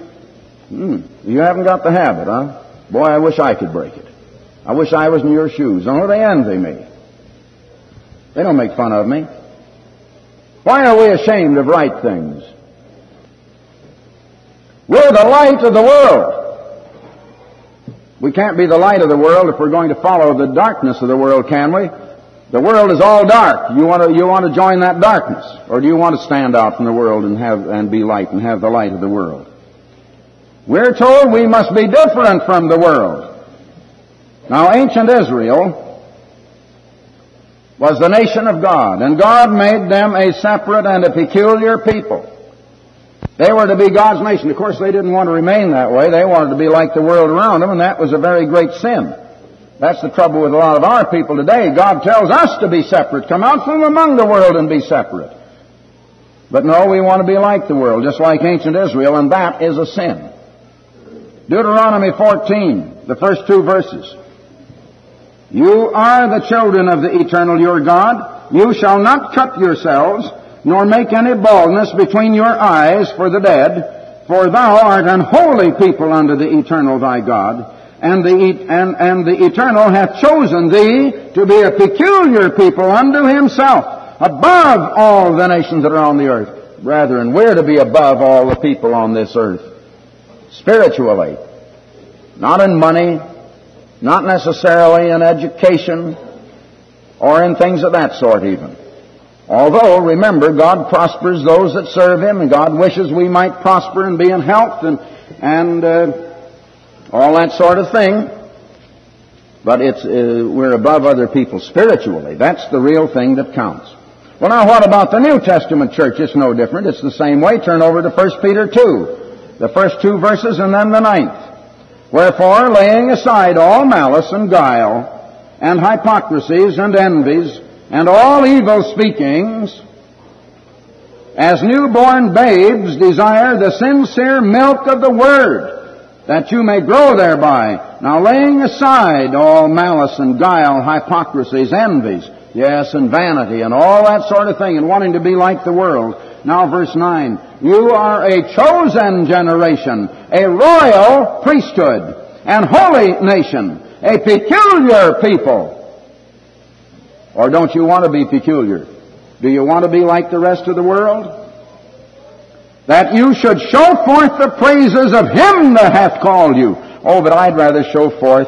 Hmm, you haven't got the habit, huh? Boy, I wish I could break it. I wish I was in your shoes. Oh, they envy me. They don't make fun of me. Why are we ashamed of right things? We're the light of the world. We can't be the light of the world if we're going to follow the darkness of the world, can we? The world is all dark. You want to, you want to join that darkness? Or do you want to stand out from the world and have, and be light and have the light of the world? We're told we must be different from the world. Now ancient Israel was the nation of God, and God made them a separate and a peculiar people. They were to be God's nation. Of course, they didn't want to remain that way. They wanted to be like the world around them, and that was a very great sin. That's the trouble with a lot of our people today. God tells us to be separate. Come out from among the world and be separate. But no, we want to be like the world, just like ancient Israel, and that is a sin. Deuteronomy 14, the first two verses. You are the children of the eternal your God. You shall not cut yourselves, nor make any baldness between your eyes for the dead, for thou art an holy people unto the eternal thy God and the, and, and the Eternal hath chosen thee to be a peculiar people unto himself, above all the nations that are on the earth. Brethren, we're to be above all the people on this earth. Spiritually. Not in money, not necessarily in education, or in things of that sort even. Although, remember, God prospers those that serve Him, and God wishes we might prosper and be in health and, and uh, all that sort of thing. But it's, uh, we're above other people spiritually. That's the real thing that counts. Well, now what about the New Testament church? It's no different. It's the same way. Turn over to 1 Peter 2. The first two verses and then the ninth. Wherefore, laying aside all malice and guile, and hypocrisies and envies, and all evil speakings, as newborn babes desire the sincere milk of the Word, that you may grow thereby. Now laying aside all malice and guile, hypocrisies, envies, yes, and vanity, and all that sort of thing, and wanting to be like the world. Now verse 9. You are a chosen generation, a royal priesthood, and holy nation, a peculiar people. Or don't you want to be peculiar? Do you want to be like the rest of the world? that you should show forth the praises of him that hath called you. Oh, but I'd rather show forth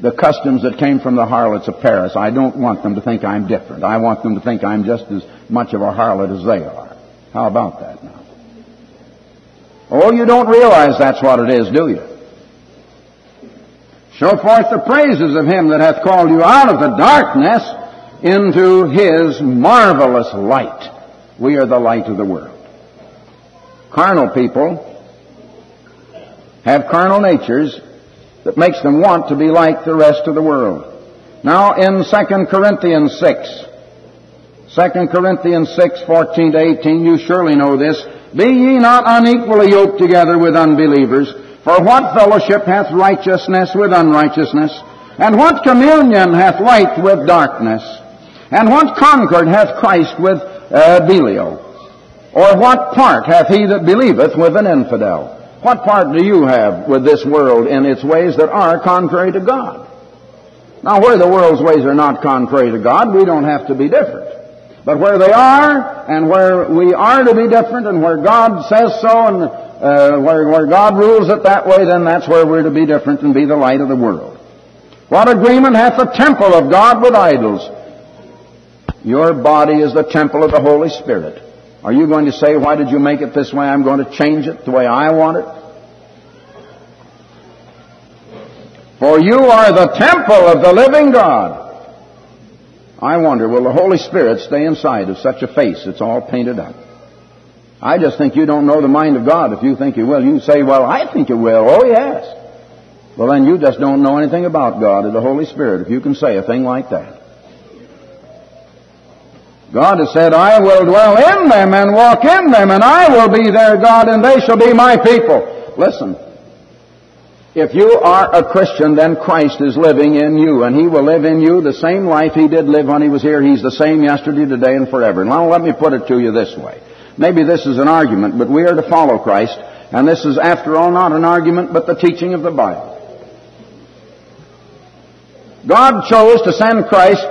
the customs that came from the harlots of Paris. I don't want them to think I'm different. I want them to think I'm just as much of a harlot as they are. How about that now? Oh, you don't realize that's what it is, do you? Show forth the praises of him that hath called you out of the darkness into his marvelous light. We are the light of the world. Carnal people have carnal natures that makes them want to be like the rest of the world. Now in 2 Corinthians 6, 2 Corinthians 6, 14 to 18, you surely know this. Be ye not unequally yoked together with unbelievers, for what fellowship hath righteousness with unrighteousness? And what communion hath light with darkness? And what concord hath Christ with uh, Belial? Or what part hath he that believeth with an infidel? What part do you have with this world in its ways that are contrary to God? Now, where the world's ways are not contrary to God, we don't have to be different. But where they are, and where we are to be different, and where God says so, and uh, where, where God rules it that way, then that's where we're to be different and be the light of the world. What agreement hath the temple of God with idols? Your body is the temple of the Holy Spirit. Are you going to say, why did you make it this way? I'm going to change it the way I want it? For you are the temple of the living God. I wonder, will the Holy Spirit stay inside of such a face that's all painted up? I just think you don't know the mind of God if you think you will. You say, well, I think you will. Oh, yes. Well, then you just don't know anything about God or the Holy Spirit if you can say a thing like that. God has said, I will dwell in them and walk in them, and I will be their God, and they shall be my people. Listen. If you are a Christian, then Christ is living in you, and He will live in you the same life He did live when He was here. He's the same yesterday, today, and forever. Now let me put it to you this way. Maybe this is an argument, but we are to follow Christ, and this is, after all, not an argument, but the teaching of the Bible. God chose to send Christ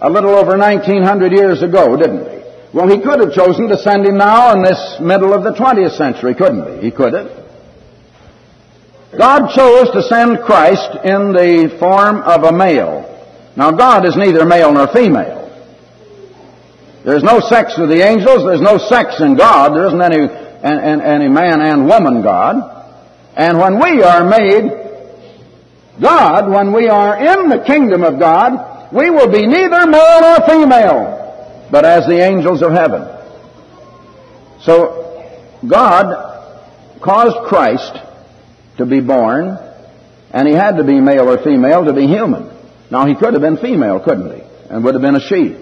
a little over 1900 years ago, didn't he? Well, he could have chosen to send him now in this middle of the 20th century, couldn't he? He could have. God chose to send Christ in the form of a male. Now, God is neither male nor female. There's no sex with the angels. There's no sex in God. There isn't any, any, any man and woman God. And when we are made God, when we are in the kingdom of God, we will be neither male nor female, but as the angels of heaven. So, God caused Christ to be born, and he had to be male or female to be human. Now, he could have been female, couldn't he? And would have been a she.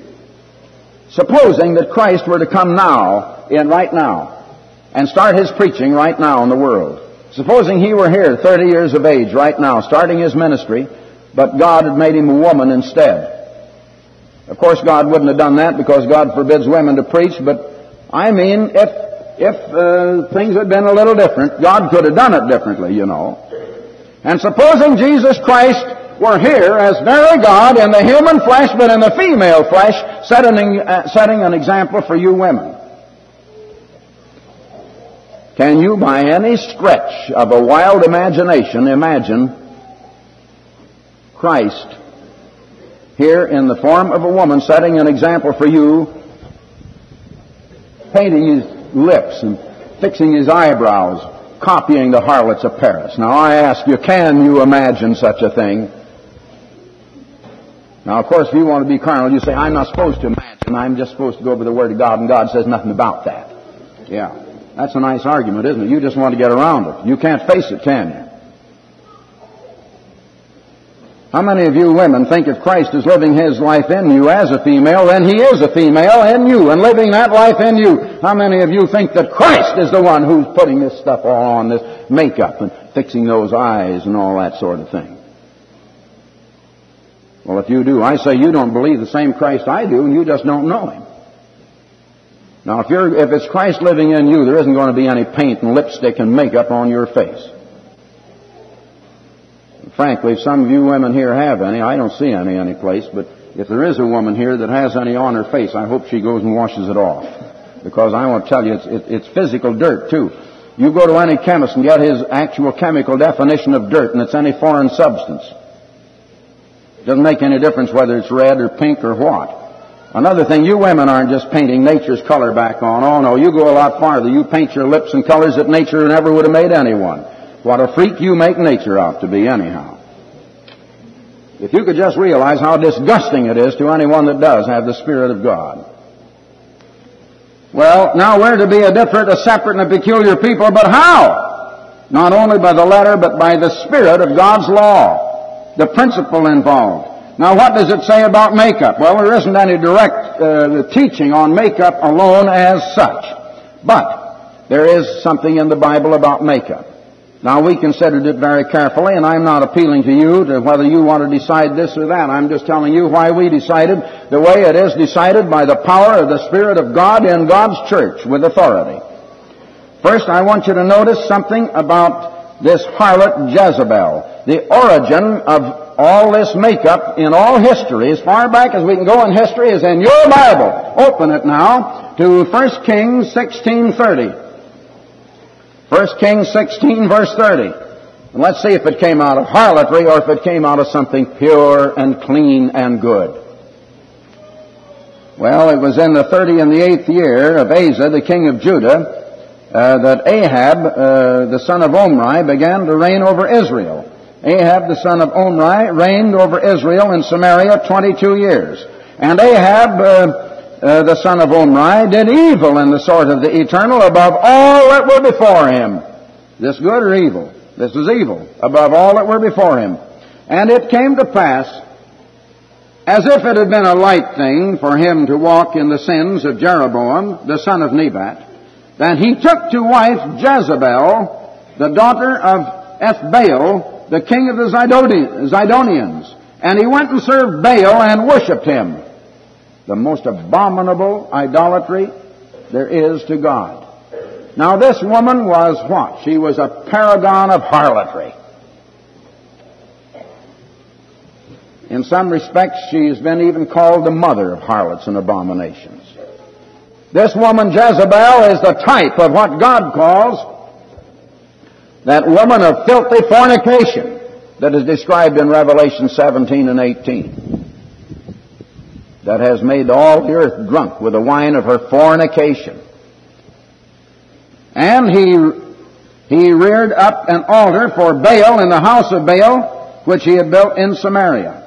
Supposing that Christ were to come now, in right now, and start his preaching right now in the world. Supposing he were here, 30 years of age, right now, starting his ministry, but God had made him a woman instead. Of course, God wouldn't have done that because God forbids women to preach, but I mean, if, if uh, things had been a little different, God could have done it differently, you know. And supposing Jesus Christ were here as very God in the human flesh, but in the female flesh, setting, uh, setting an example for you women. Can you, by any stretch of a wild imagination, imagine Christ here in the form of a woman setting an example for you, painting his lips and fixing his eyebrows, copying the harlots of Paris. Now I ask you, can you imagine such a thing? Now, of course, if you want to be carnal, you say, I'm not supposed to imagine. I'm just supposed to go over the Word of God, and God says nothing about that. Yeah. That's a nice argument, isn't it? You just want to get around it. You can't face it, can you? How many of you women think if Christ is living His life in you as a female, then He is a female in you and living that life in you? How many of you think that Christ is the one who's putting this stuff all on, this makeup and fixing those eyes and all that sort of thing? Well, if you do, I say you don't believe the same Christ I do and you just don't know Him. Now, if, you're, if it's Christ living in you, there isn't going to be any paint and lipstick and makeup on your face. Frankly, if some of you women here have any, I don't see any any place, but if there is a woman here that has any on her face, I hope she goes and washes it off. Because I want to tell you, it's, it, it's physical dirt too. You go to any chemist and get his actual chemical definition of dirt, and it's any foreign substance. It doesn't make any difference whether it's red or pink or what. Another thing, you women aren't just painting nature's color back on. Oh no, you go a lot farther. You paint your lips in colors that nature never would have made anyone. What a freak you make nature out to be anyhow. If you could just realize how disgusting it is to anyone that does have the Spirit of God. Well, now we're to be a different, a separate, and a peculiar people, but how? Not only by the letter, but by the spirit of God's law, the principle involved. Now, what does it say about makeup? Well, there isn't any direct uh, teaching on makeup alone as such, but there is something in the Bible about makeup. Now we considered it very carefully, and I'm not appealing to you to whether you want to decide this or that. I'm just telling you why we decided the way it is decided by the power of the Spirit of God in God's church with authority. First, I want you to notice something about this harlot Jezebel. The origin of all this makeup in all history, as far back as we can go in history, is in your Bible. Open it now to 1 Kings 1630. 1 Kings 16 verse 30. And let's see if it came out of harlotry or if it came out of something pure and clean and good. Well, it was in the 30 and the 8th year of Asa, the king of Judah, uh, that Ahab, uh, the son of Omri, began to reign over Israel. Ahab, the son of Omri, reigned over Israel in Samaria 22 years. And Ahab uh, uh, the son of Omri, did evil in the sight of the eternal above all that were before him. This good or evil? This is evil above all that were before him. And it came to pass, as if it had been a light thing for him to walk in the sins of Jeroboam, the son of Nebat, that he took to wife Jezebel, the daughter of Ethbaal, the king of the Zidonians. And he went and served Baal and worshipped him the most abominable idolatry there is to God. Now this woman was what? She was a paragon of harlotry. In some respects, she's been even called the mother of harlots and abominations. This woman Jezebel is the type of what God calls that woman of filthy fornication that is described in Revelation 17 and 18 that has made all the earth drunk with the wine of her fornication. And he, he reared up an altar for Baal in the house of Baal, which he had built in Samaria.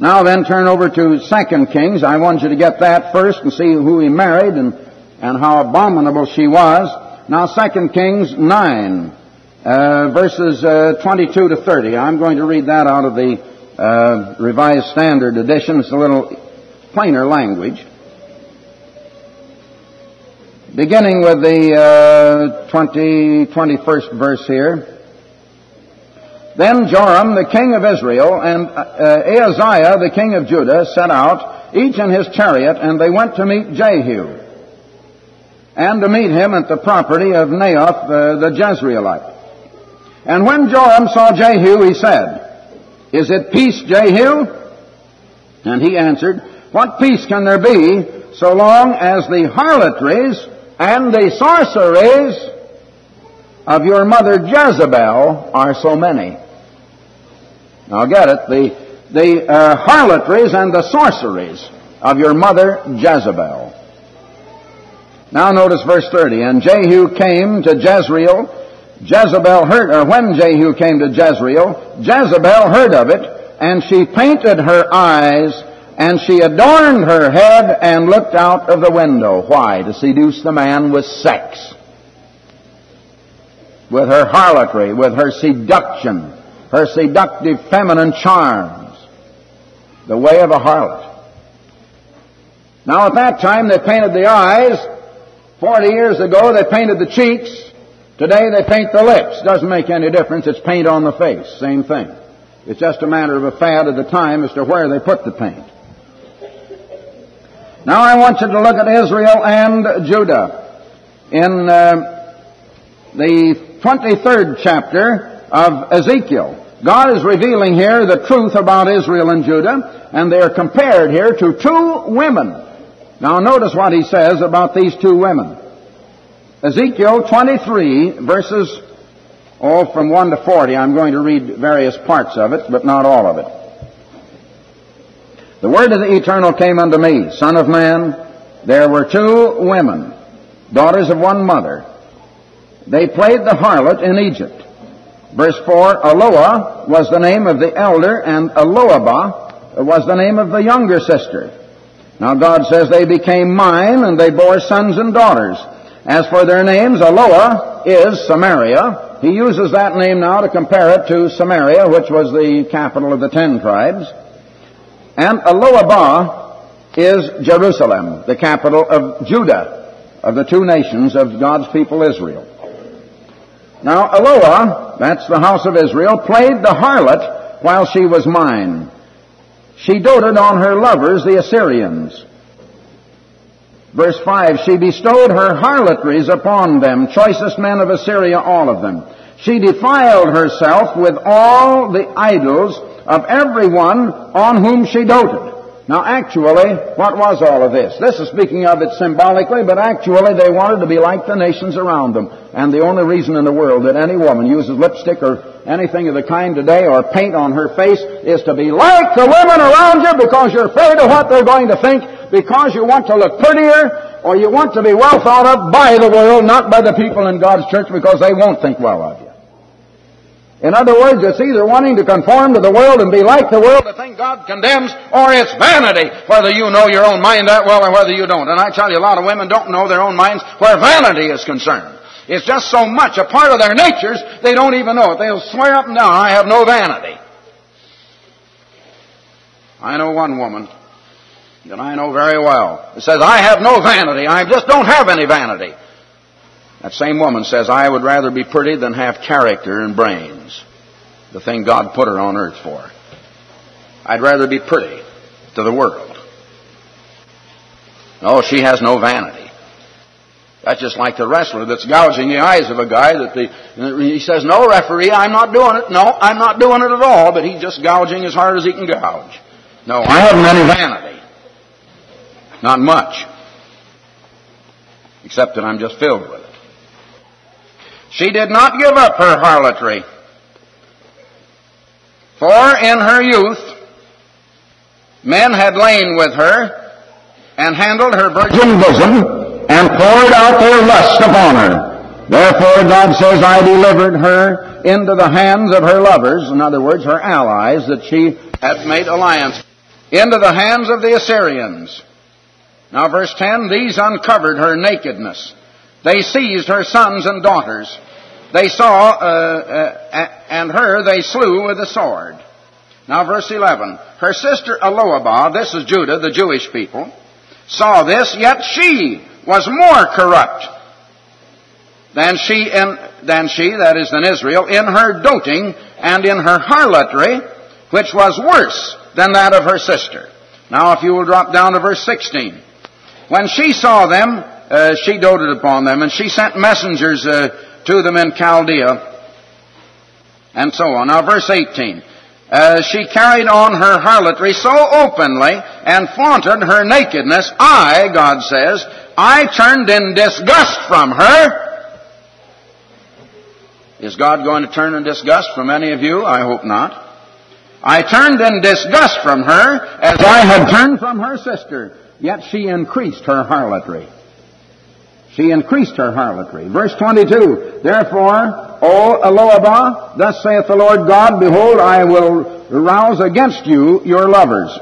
Now then turn over to Second Kings. I want you to get that first and see who he married and, and how abominable she was. Now Second Kings 9, uh, verses uh, 22 to 30. I'm going to read that out of the uh, Revised Standard Edition. It's a little plainer language. Beginning with the uh, 20, 21st verse here. Then Joram, the king of Israel, and uh, Ahaziah, the king of Judah, set out, each in his chariot, and they went to meet Jehu, and to meet him at the property of Naboth uh, the Jezreelite. And when Joram saw Jehu, he said, is it peace, Jehu? And he answered, What peace can there be so long as the harlotries and the sorceries of your mother Jezebel are so many? Now get it, the, the uh, harlotries and the sorceries of your mother Jezebel. Now notice verse 30. And Jehu came to Jezreel Jezebel heard, or when Jehu came to Jezreel, Jezebel heard of it, and she painted her eyes, and she adorned her head and looked out of the window. Why? To seduce the man with sex. With her harlotry, with her seduction, her seductive feminine charms. The way of a harlot. Now at that time they painted the eyes. Forty years ago they painted the cheeks. Today they paint the lips. Doesn't make any difference. It's paint on the face. Same thing. It's just a matter of a fad of the time as to where they put the paint. Now I want you to look at Israel and Judah. In uh, the 23rd chapter of Ezekiel, God is revealing here the truth about Israel and Judah, and they are compared here to two women. Now notice what he says about these two women. Ezekiel 23, verses, oh, from 1 to 40. I'm going to read various parts of it, but not all of it. The word of the Eternal came unto me, Son of man, there were two women, daughters of one mother. They played the harlot in Egypt. Verse 4, Oholah was the name of the elder, and Oholibah was the name of the younger sister. Now God says they became mine and they bore sons and daughters. As for their names, Oholah is Samaria. He uses that name now to compare it to Samaria, which was the capital of the ten tribes. And Oholibah is Jerusalem, the capital of Judah, of the two nations of God's people Israel. Now, Oholah, that's the house of Israel, played the harlot while she was mine. She doted on her lovers, the Assyrians. Verse 5, she bestowed her harlotries upon them, choicest men of Assyria, all of them. She defiled herself with all the idols of everyone on whom she doted. Now actually, what was all of this? This is speaking of it symbolically, but actually they wanted to be like the nations around them. And the only reason in the world that any woman uses lipstick or anything of the kind today or paint on her face is to be like the women around you because you're afraid of what they're going to think, because you want to look prettier, or you want to be well thought of by the world, not by the people in God's church because they won't think well of you. In other words, it's either wanting to conform to the world and be like the world, the thing God condemns, or it's vanity, whether you know your own mind that well or whether you don't. And I tell you, a lot of women don't know their own minds where vanity is concerned. It's just so much a part of their natures, they don't even know it. They'll swear up and down, I have no vanity. I know one woman that I know very well that says, I have no vanity. I just don't have any vanity. That same woman says, I would rather be pretty than have character and brains. The thing God put her on earth for. I'd rather be pretty to the world. No, she has no vanity. That's just like the wrestler that's gouging the eyes of a guy that the, he says, no referee, I'm not doing it. No, I'm not doing it at all, but he's just gouging as hard as he can gouge. No, I haven't any vanity. Not much. Except that I'm just filled with it. She did not give up her harlotry. For in her youth, men had lain with her and handled her virgin bosom and poured out their lust upon her. Therefore God says, I delivered her into the hands of her lovers, in other words, her allies that she had made alliance, into the hands of the Assyrians. Now verse 10, these uncovered her nakedness they seized her sons and daughters. They saw, uh, uh, and her they slew with the sword. Now verse 11. Her sister Oholibah, this is Judah, the Jewish people, saw this, yet she was more corrupt than she, in, than she, that is, than Israel, in her doting and in her harlotry, which was worse than that of her sister. Now if you will drop down to verse 16. When she saw them, uh, she doted upon them, and she sent messengers uh, to them in Chaldea, and so on. Now, verse 18. Uh, she carried on her harlotry so openly and flaunted her nakedness. I, God says, I turned in disgust from her. Is God going to turn in disgust from any of you? I hope not. I turned in disgust from her as I had turned from her sister, yet she increased her harlotry. She increased her harlotry. Verse 22, Therefore, O Oholibah, thus saith the Lord God, Behold, I will rouse against you your lovers.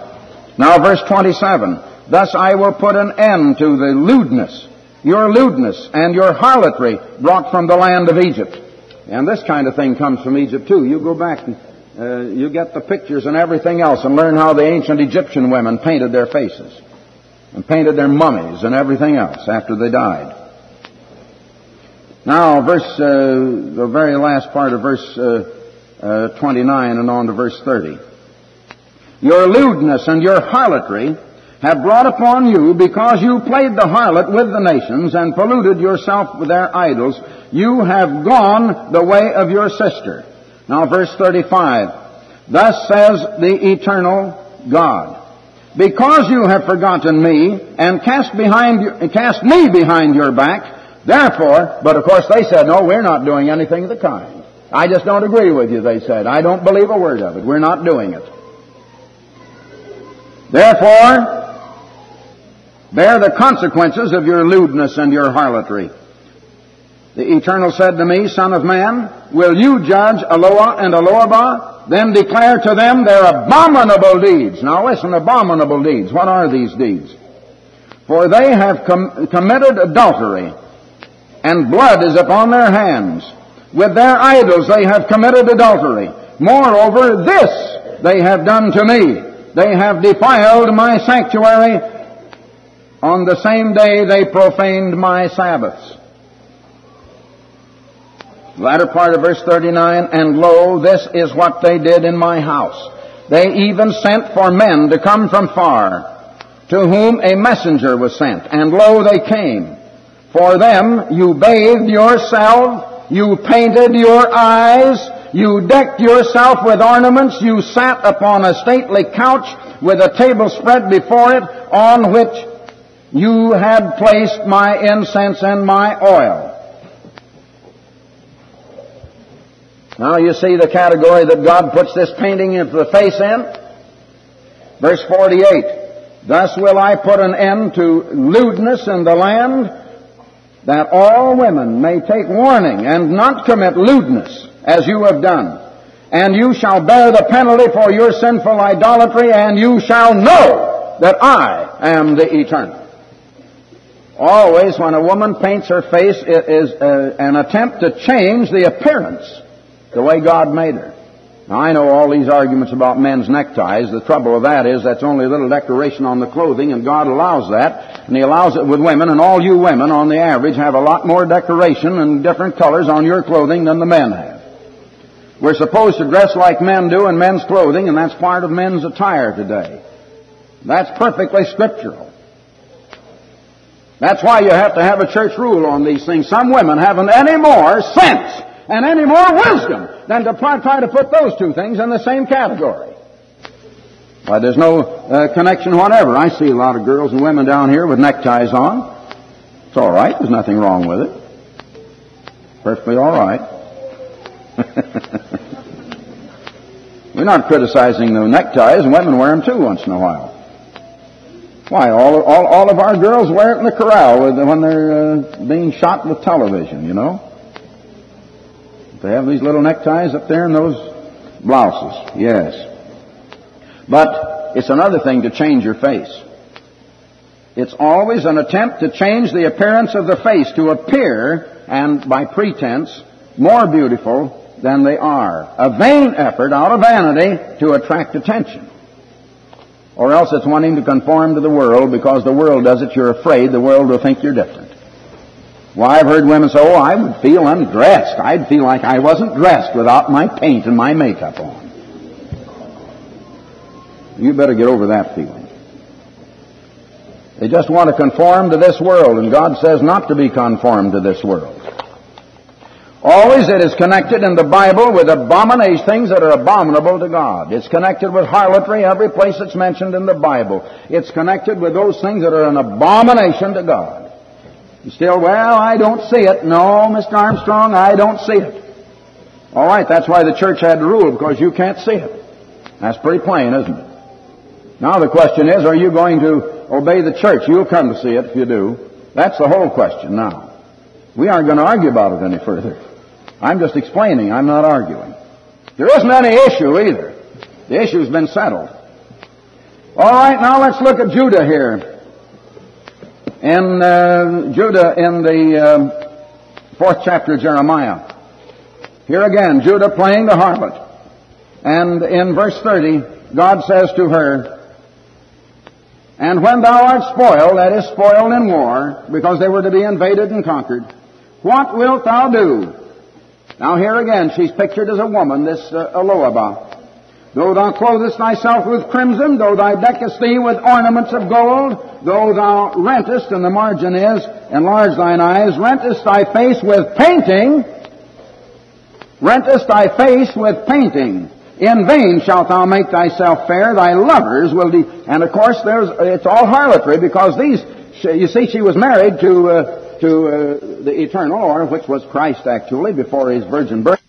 Now verse 27, Thus I will put an end to the lewdness, your lewdness, and your harlotry brought from the land of Egypt. And this kind of thing comes from Egypt too. You go back and uh, you get the pictures and everything else and learn how the ancient Egyptian women painted their faces and painted their mummies and everything else after they died. Now, verse, uh, the very last part of verse uh, uh, 29 and on to verse 30. Your lewdness and your harlotry have brought upon you because you played the harlot with the nations and polluted yourself with their idols. You have gone the way of your sister. Now, verse 35. Thus says the eternal God. Because you have forgotten me and cast behind, cast me behind your back, Therefore, but of course they said, no, we're not doing anything of the kind. I just don't agree with you, they said. I don't believe a word of it. We're not doing it. Therefore, bear the consequences of your lewdness and your harlotry. The Eternal said to me, Son of man, will you judge Oholah and Oholibah? Then declare to them their abominable deeds. Now listen, abominable deeds. What are these deeds? For they have com- committed adultery, and blood is upon their hands. With their idols they have committed adultery. Moreover, this they have done to me. They have defiled my sanctuary. On the same day they profaned my Sabbaths. Latter part of verse 39, and lo, this is what they did in my house. They even sent for men to come from far, to whom a messenger was sent, and lo, they came. For them you bathed yourself, you painted your eyes, you decked yourself with ornaments, you sat upon a stately couch with a table spread before it, on which you had placed my incense and my oil. Now you see the category that God puts this painting into the face in. Verse 48. Thus will I put an end to lewdness in the land, that all women may take warning and not commit lewdness, as you have done. And you shall bear the penalty for your sinful idolatry, and you shall know that I am the Eternal. Always when a woman paints her face, it is uh, an attempt to change the appearance the way God made her. Now I know all these arguments about men's neckties. The trouble with that is that's only a little decoration on the clothing and God allows that. And He allows it with women and all you women on the average have a lot more decoration and different colors on your clothing than the men have. We're supposed to dress like men do in men's clothing and that's part of men's attire today. That's perfectly scriptural. That's why you have to have a church rule on these things. Some women haven't any more sense and any more wisdom than to try to put those two things in the same category. Why, there's no uh, connection whatever. I see a lot of girls and women down here with neckties on. It's all right. There's nothing wrong with it. Perfectly all right. We're not criticizing the neckties. Women wear them too once in a while. Why, all, all, all of our girls wear it in the corral when they're uh, being shot with television, you know. They have these little neckties up there and those blouses. Yes. But it's another thing to change your face. It's always an attempt to change the appearance of the face to appear, and by pretense, more beautiful than they are. A vain effort out of vanity to attract attention. Or else it's wanting to conform to the world because the world does it, you're afraid the world will think you're different. Why, I've heard women say, oh, I would feel undressed. I'd feel like I wasn't dressed without my paint and my makeup on. You better get over that feeling. They just want to conform to this world, and God says not to be conformed to this world. Always it is connected in the Bible with abominations, things that are abominable to God. It's connected with harlotry every place it's mentioned in the Bible. It's connected with those things that are an abomination to God. Still, well, I don't see it. No, Mr. Armstrong, I don't see it. All right, that's why the church had to rule, because you can't see it. That's pretty plain, isn't it? Now the question is, are you going to obey the church? You'll come to see it if you do. That's the whole question now. We aren't going to argue about it any further. I'm just explaining. I'm not arguing. There isn't any issue either. The issue's been settled. All right, now let's look at Judah here in uh, Judah in the uh, fourth chapter of Jeremiah. Here again, Judah playing the harlot. And in verse 30, God says to her, And when thou art spoiled, that is spoiled in war, because they were to be invaded and conquered, what wilt thou do? Now here again, she's pictured as a woman, this uh, Oholibah. Though thou clothest thyself with crimson, though thou deckest thee with ornaments of gold, though thou rentest, and the margin is, enlarge thine eyes, rentest thy face with painting, rentest thy face with painting. In vain shalt thou make thyself fair, thy lovers will be, and of course there's, it's all harlotry because these, you see she was married to, uh, to uh, the eternal, or which was Christ actually, before his virgin birth.